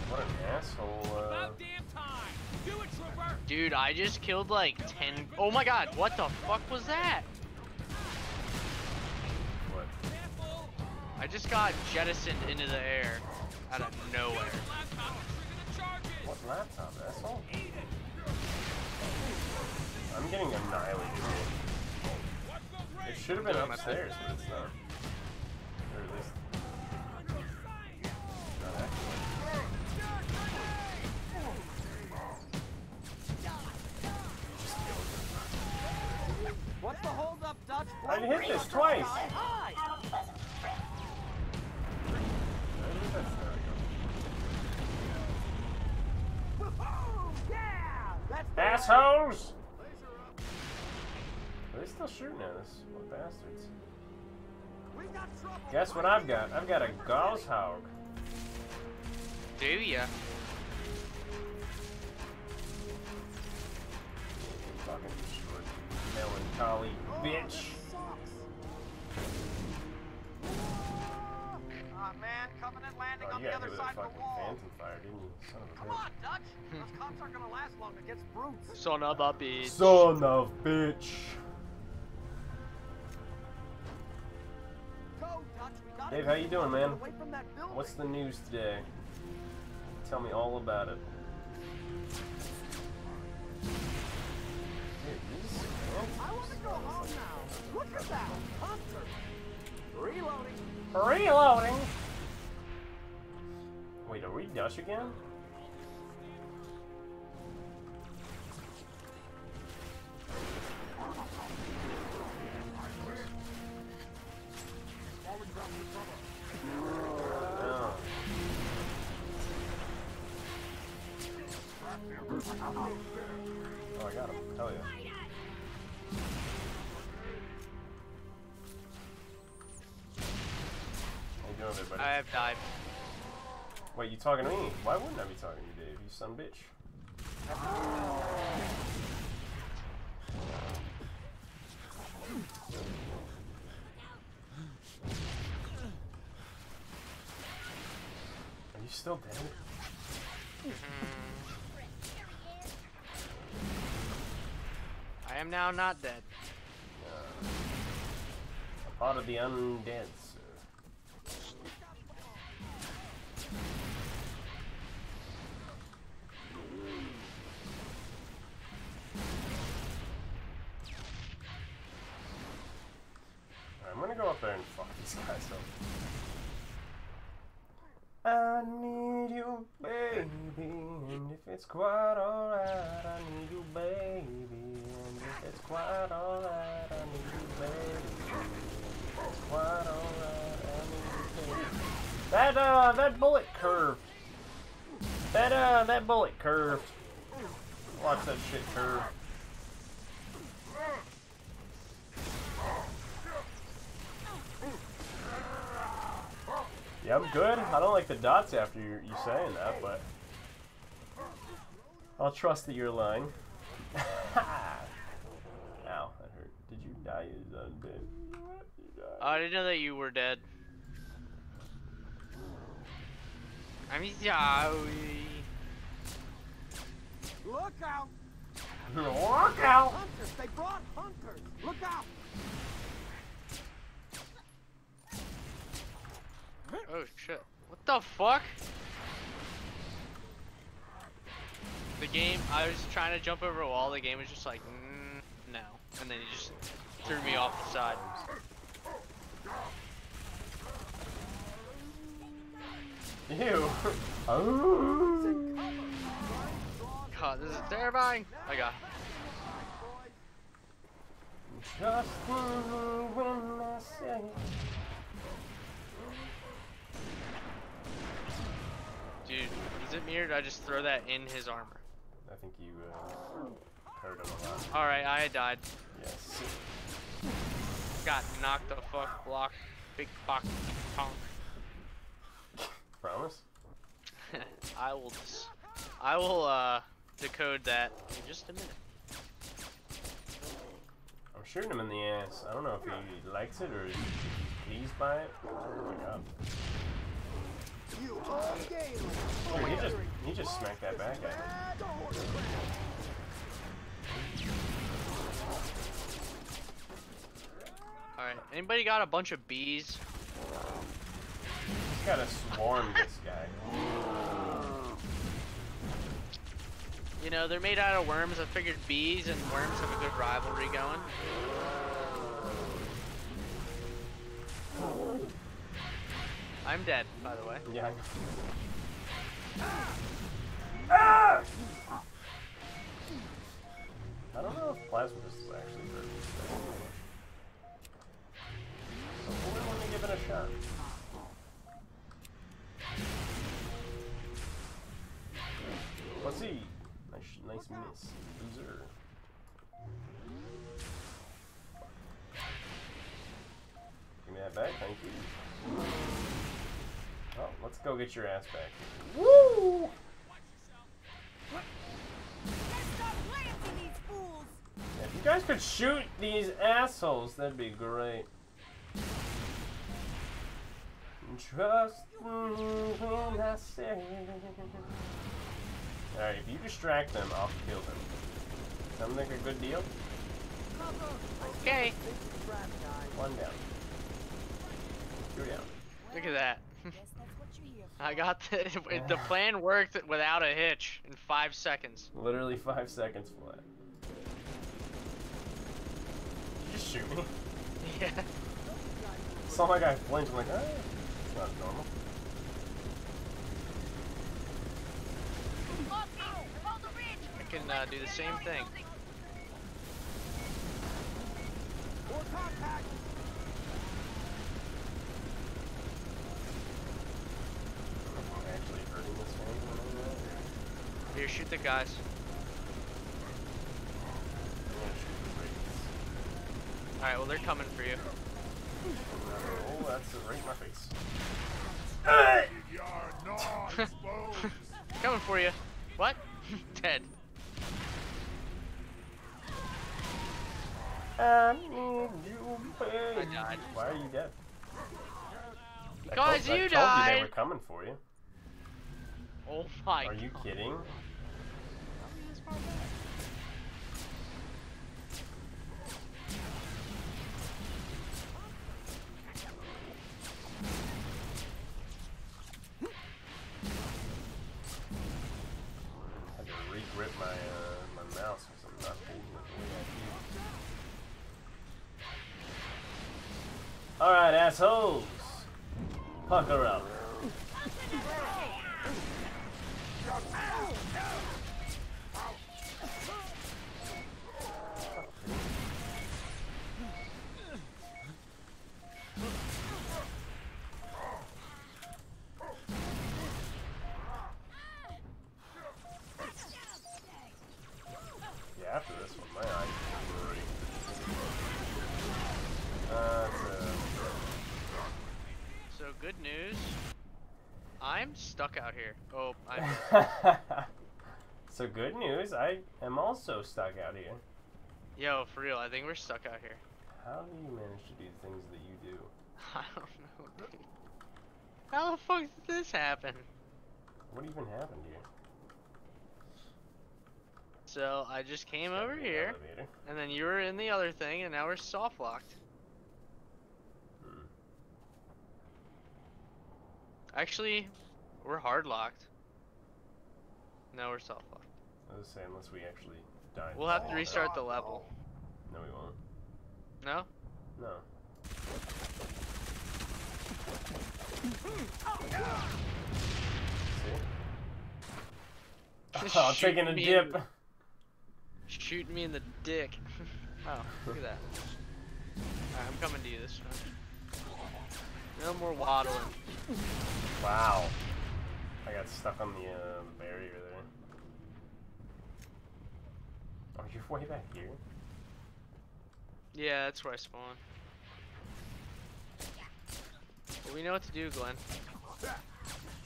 What an asshole. Uh, About damn time. Do it, Trooper. Dude, I just killed like 10. Oh my god, what the fuck was that? what? I just got jettisoned into the air out of nowhere. Laptop to trigger the charges. What laptop, asshole? I'm getting annihilated. It should have been upstairs, but it's not. Or at least. Not actually. Just killed him. What's the holdup, Dutch? I've hit this twice! Assholes! Are they still shooting at us? What bastards? We got trouble. Guess what I've got? I've got a Gauss Hog. Do ya? Fucking destroyed. Melancholy bitch. Man, Covenant landing Oh, on the other side of the wall. phantom fire, didn't you? Son of a Come bitch. on, Dutch. Those cops aren't gonna last long against brutes. Son of a bitch. Son of bitch. Go, Dutch. Dave, how you doing, man? away from that building. What's the news today? Tell me all about it. I want to go home now. Look at that. Hunter. Reloading. Reloading! We Dutch again? Oh, I got him. Yeah. I have died. Wait, you talking to me? Why wouldn't I be talking to you, Dave? You son of a bitch. Are you still dead? I am now not dead. Uh, a part of the undead, That bullet curved. Watch that shit curve. Yeah, I'm good. I don't like the dots after you, you saying that, but I'll trust that you're lying. Ow, that hurt. Did you die? Oh, I didn't know that you were dead. I'm sorry. Look out. Look out! Hunters. They brought hunters. Look out. Oh shit. What the fuck? The game, I was trying to jump over a wall, the game was just like, mm, no. And then he just threw me off the side. Ew. oh. God, this is terrifying. I got. Me when I say Dude, is it me or did I just throw that in his armor? I think you uh, heard him a. Alright, I died. Yes. got knocked the fuck block. Big fuck tonk. Promise? I will. I will uh decode that in just a minute. I'm shooting him in the ass. I don't know if he likes it or is pleased by it. Oh my god. You all game. Dude, he just he just smacked that back at me. All right. Anybody got a bunch of bees? He's gotta swarm this guy. You know, they're made out of worms. I figured bees and worms have a good rivalry going. I'm dead, by the way. Yeah. Ah! I don't know if plasma pistols actually hurt. Loser. Give me that back, thank you. Oh, let's go get your ass back. Woo! If you guys could shoot these assholes, that'd be great. Trust me when I say. Alright, if you distract them, I'll kill them. Sound like a good deal? Okay. One down. Two down. Look at that. I got the the plan worked without a hitch in five seconds. Literally five seconds flat. Did you just shoot me? Yeah. Saw my guy flinch. I'm like, ah, it's not normal. Can uh, do the same thing. More contact. Actually hurting this thing? when I do that? Here, shoot the guys. I'm gonna shoot the brakes. All right, well they're coming for you. Oh, that's right in my face. coming for you. What? Dead. I need you, babe. died. Why are you dead? I Because told- I you told you they were coming for you. Oh my. Are you kidding? Alright, assholes! Pucker up. Stuck out here. Oh, I'm. so good news, I am also stuck out here. Yo, for real, I think we're stuck out here. How do you manage to do the things that you do? I don't know, dude. How the fuck did this happen? What even happened here? So I just came over here, elevator. and then you were in the other thing, and now we're soft locked. Hmm. Actually, we're hard locked. No, we're soft locked. I was saying, unless we actually die. We'll have to restart the level. No, we won't. No? No. See? Oh, I'm taking a dip. in- Shoot me in the dick. oh, look at that. Alright, I'm coming to you this time. No more waddling. Wow. I got stuck on the uh, barrier there. Oh, you're way back here? Yeah, that's where I spawn. But we know what to do, Glenn.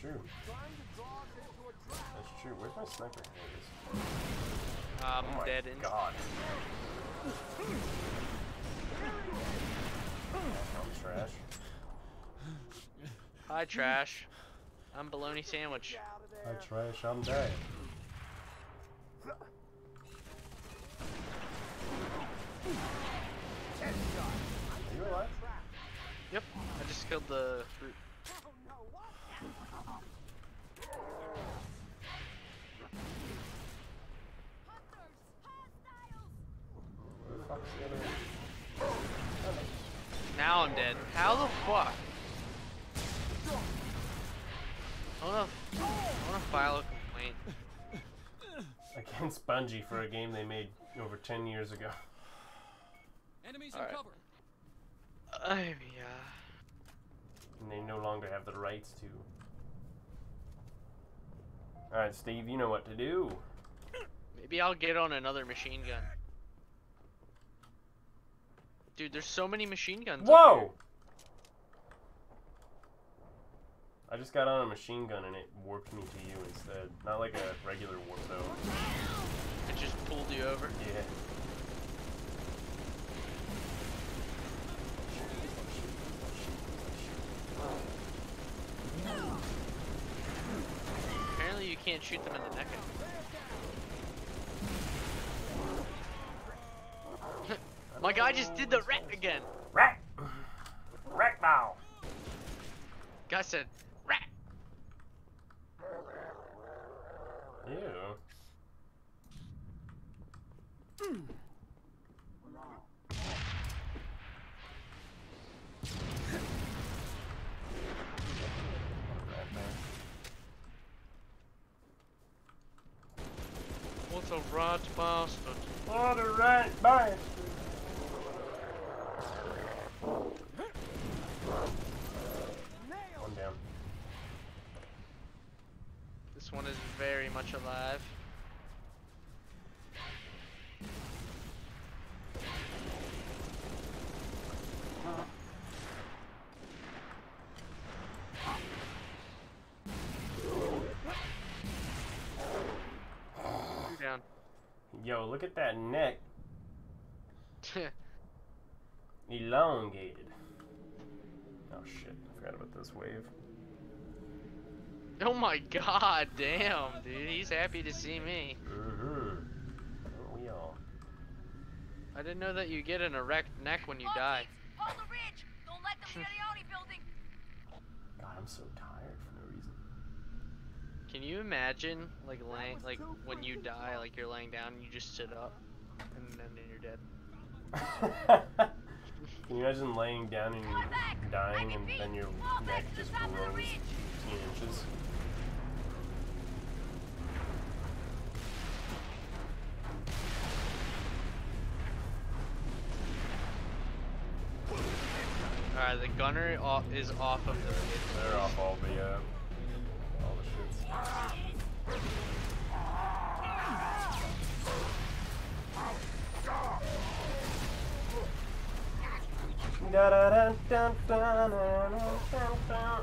True. That's true. Where's my sniper? Is. Um, oh my dead in. god. I'm trash. Hi, trash. I'm bologna sandwich. I trash, I'm dead. Are you alive? Yep, I just killed the fruit. Where the fuck's the other Now I'm dead. How the fuck? I wanna, I wanna file a complaint. Against Bungie for a game they made over 10 years ago. Enemies Alright. in cover. I yeah. And they no longer have the rights to. Alright, Steve, you know what to do. Maybe I'll get on another machine gun. Dude, there's so many machine guns. up Whoa! I just got on a machine gun and it warped me to you instead. Not like a regular warp though. It just pulled you over. Yeah. Apparently you can't shoot them in the neck. My guy just did the wreck again. Rat! Rat now! Guy said, Ew. What a rat bastard. What a rat bastard! One down. This one is very much alive. Down. Yo, look at that neck. Elongated. Oh shit, I forgot about this wave. oh my god, damn, dude. He's happy to see me. Mm-hmm. We all. I didn't know that you get an erect neck when you die. Hold the ridge! Don't let them near the ONI building! God, I'm so tired for no reason. Can you imagine, like, laying, like, when you die, like, you're laying down and you just sit up, and then you're dead? Can you imagine laying down and dying and then your neck just grows 15 inches? Alright, the gunner o- is off of the They're off all the, uh, all the shits.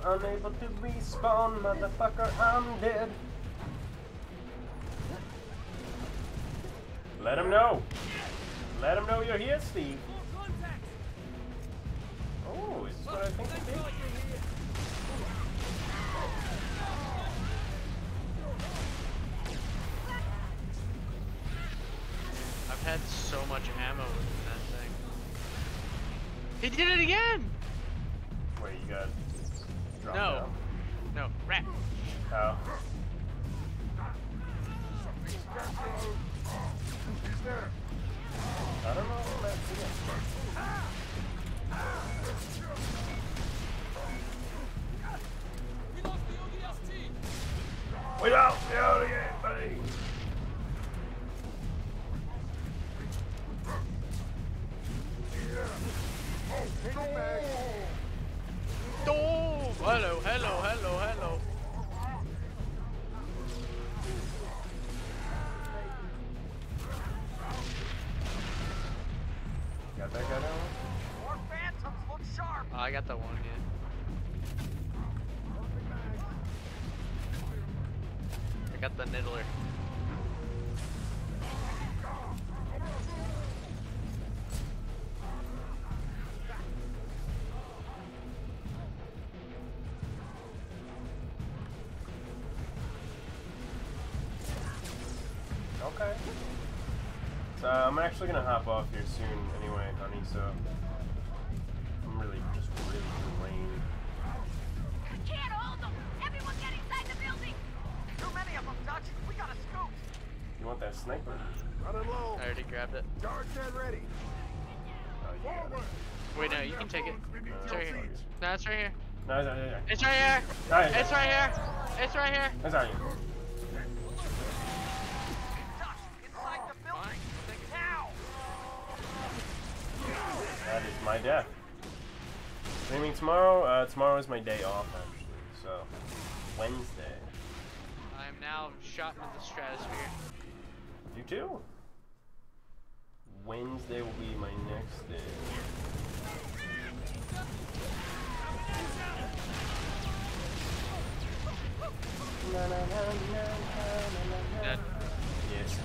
Unable to respawn, motherfucker, I'm dead. Let him know. Let him know you're here, Steve. Oh, is what I think it is? I've had so much ammo with that thing. He did it again! Wait, you got No. down? No, rat. Oh. I don't know actually gonna hop off here soon anyway, honey, so I'm really just really drained. Can't hold them! Everyone get inside the building! Too many of them, Dutch. We got a scoop. You want that sniper? Running low. I already grabbed it. Charge and ready. Oh, you got. Wait, no, you can take it. Uh, it's right here. No, it's right here. No, it's not here. It's right here. Alright. It's right here. It's right here. That's alright. Dutch, my death. Streaming tomorrow? Uh, tomorrow is my day off, actually. So, Wednesday. I am now shot into the stratosphere. You too? Wednesday will be my next day. Dead. Yes.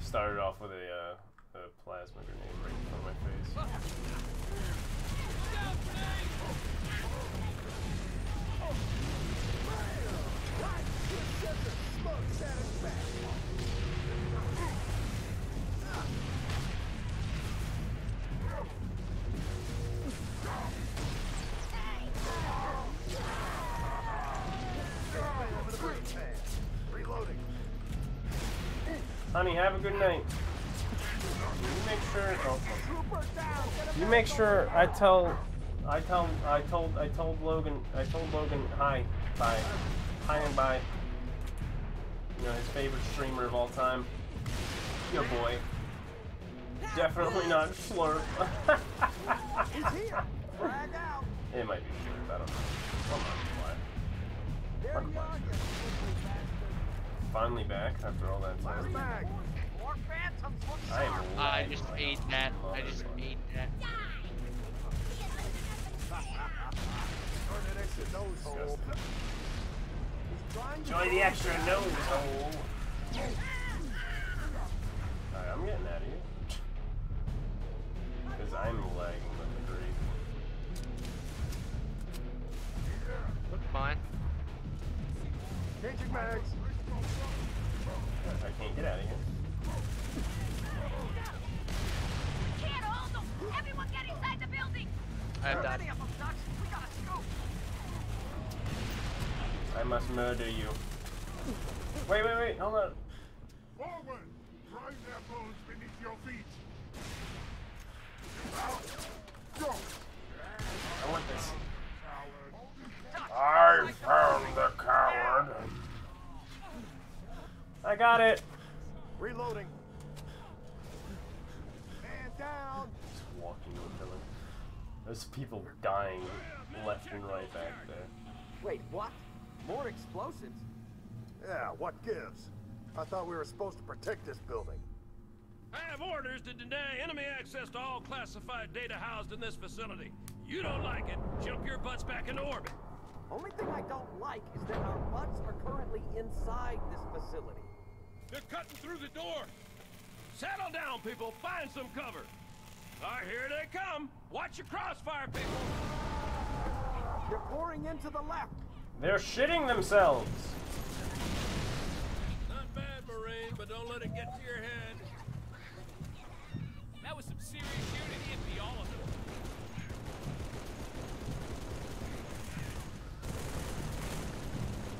Started off with a, uh, make sure I tell. I tell. I told. I told Logan. I told Logan hi. Bye. Hi and bye. You know his favorite streamer of all time. Your boy. Definitely not Slurp. He's here. Frag out. it might be Slurp. I don't know. Come on, There you are, you stupid bastard. Finally back after all that time. bag. More phantoms look I am. I just ate that. I just ate that. Nose hole. He's trying to Enjoy the extra nose hole. Alright, I'm getting out of here. Because I'm lagging like a great. Look fine. Changing mags. I can't get out of here. Murder you. Wait, wait, wait, hold on. Forward! Drive their bones beneath your feet! Go! I want this. I found the coward. I got it. Reloading. Man down. Just walking and killing. There's people dying left and right back there. Wait, what? More explosives? Yeah, what gives? I thought we were supposed to protect this building. I have orders to deny enemy access to all classified data housed in this facility. You don't like it, jump your butts back into orbit. Only thing I don't like is that our butts are currently inside this facility. They're cutting through the door. Settle down, people. Find some cover. All right, here they come. Watch your crossfire, people. They're pouring into the left. They're shitting themselves. Not bad, Marine, but don't let it get to your head. That was some serious shooting, empty all of them.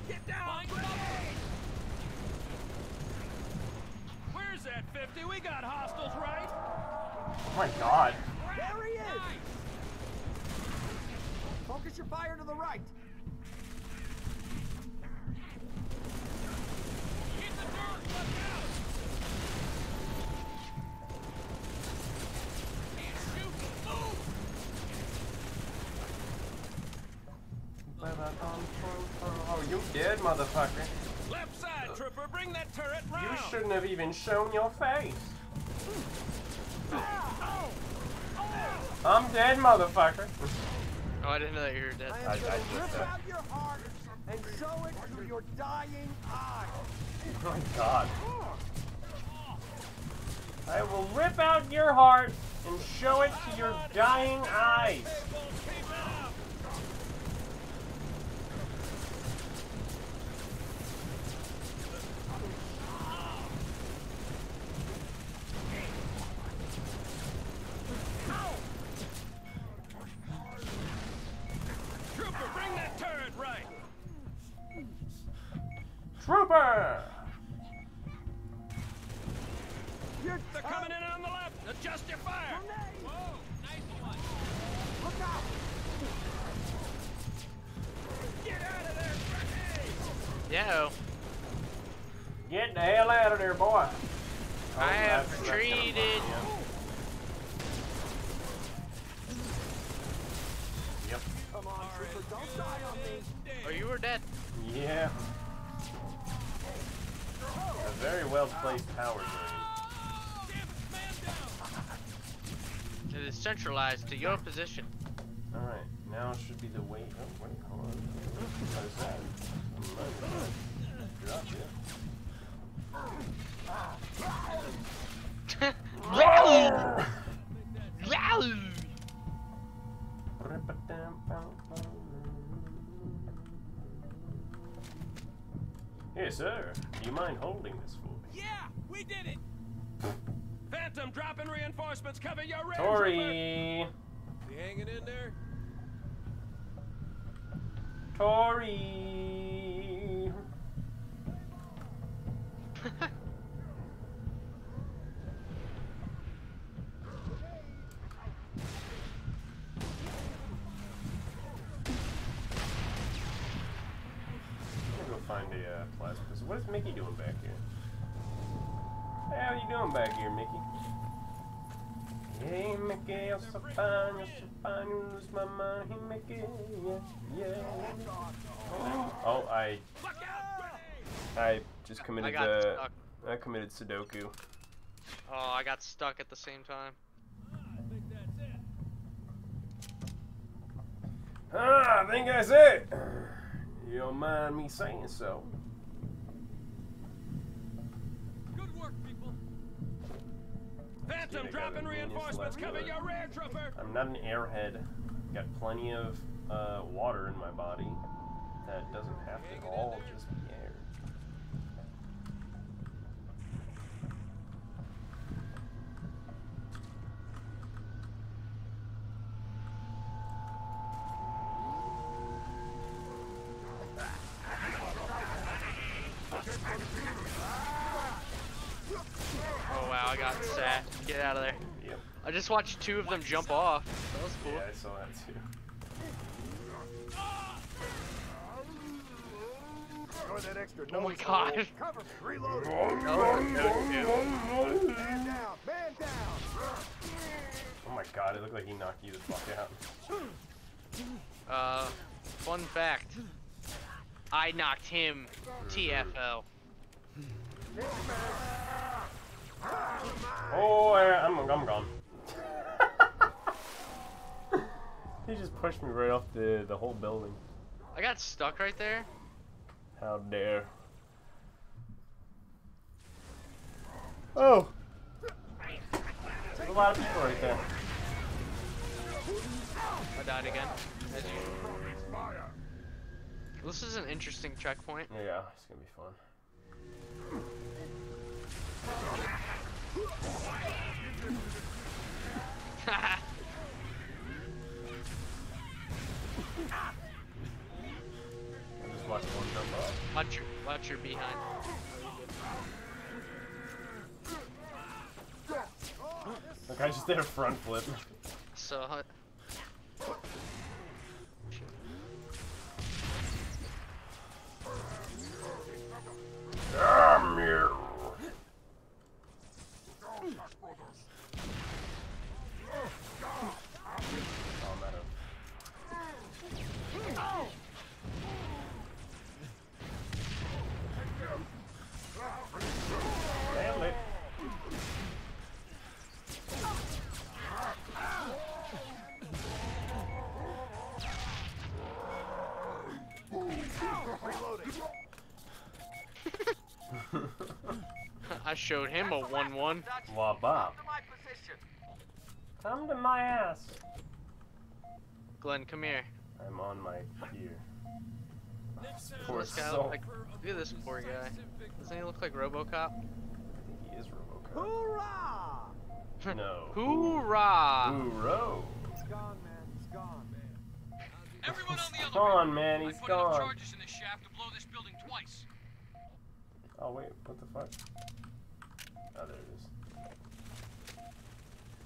Get down, Where's that 50? We got hostiles, right? Oh my god. There he is! Focus your fire to the right. Keep the dirt, look out! Can't shoot! Move! Oh, you dead, motherfucker. Left side, trooper, bring that turret round. You shouldn't have even shown your face. I'm dead, motherfucker. Oh, I didn't know that you were dead. I I- I just, rip out your heart and show it to your dying eyes. Oh my god. I will rip out your heart and show it to your dying eyes. Trooper, bring that turret right. Trooper! They're coming in on the left. Adjust your fire. Whoa, nice one. Look out! Get out of there, Freddy! Yeah. Get the hell out of there, boy. Oh, I have that's- that's retreated. Yep. Come on, Trooper, don't die on me. Oh, you were dead. Yeah. A very well placed power drain. It is centralized to your position. Alright, now should be the wait. Oh, wait, hold on. What is that? Drop it. Hey, sir. Do you mind holding this for me? Yeah, we did it. Phantom, dropping reinforcements. Cover your rear. Tori! You hanging in there? Tori! I'm gonna go find a uh, plasma pistol. What is Mickey doing back here? How you doing back here, Mickey? Hey, Mickey, you're so fine, you're so fine, you lose my mind. Hey, Mickey, yeah, yeah. Oh, I, I just committed got uh, stuck. I committed Sudoku. Oh, I got stuck at the same time. Ah, I think that's it. You don't mind me saying so. Phantom, dropping reinforcements. Cover your rear, Trooper. I'm not an airhead. Got plenty of uh, water in my body. That doesn't have to all just be I just watched two of them jump off. That was cool. Yeah, I saw that too. That extra Oh my God. Cover me. Reload. Oh, Man down. Man down. Oh my god, it looked like he knocked you the fuck out. Uh, fun fact. I knocked him TFL. Oh, I- I'm, I'm gone. He just pushed me right off the, the whole building. I got stuck right there. How dare. Oh! There's a lot of people right there. I died again. As usual. This is an interesting checkpoint. Yeah, it's gonna be fun. I one up. watch your, watch your behind. Look, I just did a front flip. So, uh, Damn you! I showed him a one-one. Wah bop. To. Come to my ass. Glenn, come here. I'm on my gear. Poor this guy soul. look like? Look at this poor guy. Doesn't he look like RoboCop? I think he is RoboCop. Hoorah! No. Hoorah! Hoorah. He's gone, man. He's gone. Everyone on the He's elevator. gone, man. I He's put gone. charges in this shaft to blow this building twice. Oh wait, what the fuck? Oh, there it is.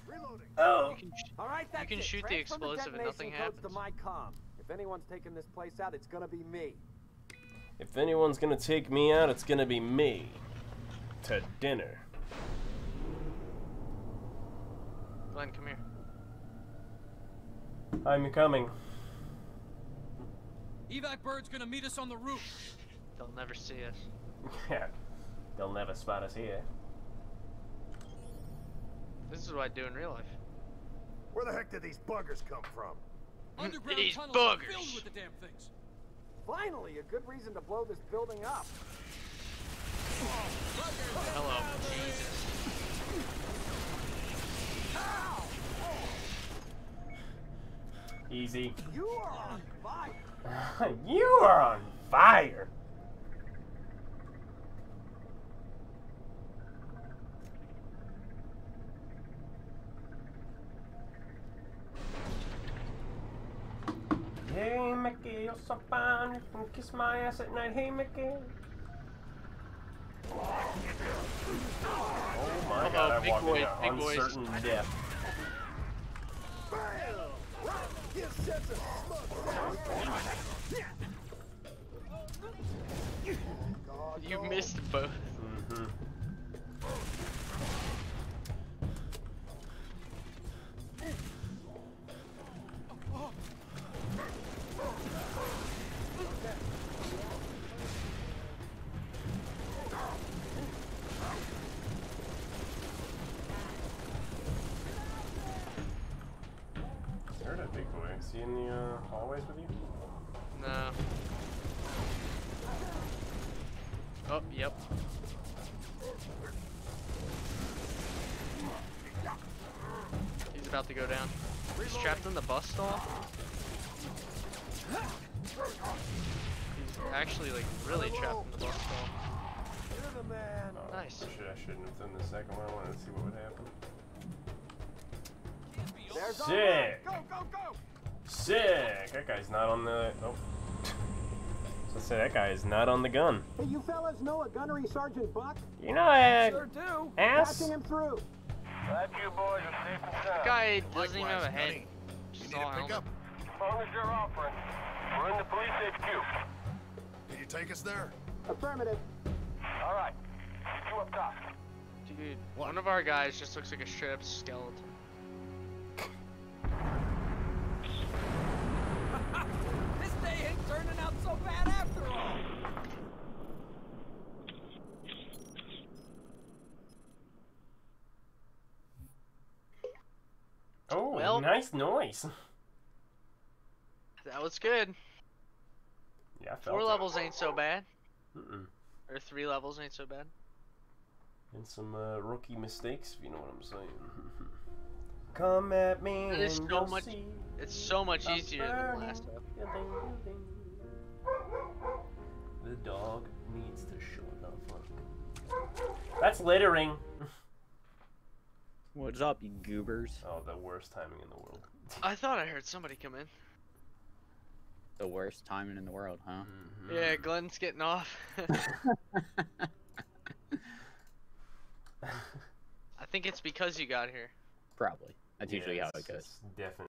Reloading. Oh. You can All right, that's can it. shoot the Transfer explosive and nothing happens. to my comm. If anyone's taking this place out, it's gonna be me. If anyone's gonna take me out, it's gonna be me. To dinner. Glenn, come here. I'm coming. Evac bird's gonna meet us on the roof. They'll never see us. Yeah. They'll never spot us here. This is what I do in real life. Where the heck did these buggers come from? Underground These tunnels are buggers. filled with the damn things. Finally, a good reason to blow this building up. Hello. Jesus. Easy. You are on fire. you are on fire. Hey Mickey, you're so fine. You can kiss my ass at night. Hey Mickey. Oh my god, I big walked boys, into big boys. death. You sense of You missed both. In the uh, hallways with you? No. Oh, yep. He's about to go down. He's trapped in the bus stall. He's actually like really trapped in the bus stall. You're the man. Oh, Nice. Shit, I shouldn't have done the second one. I wanted to see what would happen. There's our Sick. man. Go, go, go. Sick! That guy's not on the. Oh. So I say that guy is not on the gun. Hey, you fellas know a gunnery sergeant Buck? You know, uh, Sure do. ass. Patching him through. Glad you boys are safe and sound. Guy doesn't even have a head. You Just need all to pick up. As long as you're offering. We're in the police HQ. Can you take us there? Affirmative. All right. You up top. Dude, one of our guys just looks like a straight up skeleton. This day ain't turning out so bad after all. Oh, Well- nice noise. That was good. Yeah, I felt Four it. levels ain't so bad. Mm-mm. Or three levels ain't so bad. And some uh, rookie mistakes, if you know what I'm saying. Come at me It is and so you'll much- see It's so much easier than burning last time. Building. The dog needs to shut the fuck. That's littering. What's up, you goobers? Oh, the worst timing in the world. I thought I heard somebody come in. The worst timing in the world, huh? Mm-hmm. Yeah, Glenn's getting off. I think it's because you got here. Probably. That's usually Yeah, how it goes. Definitely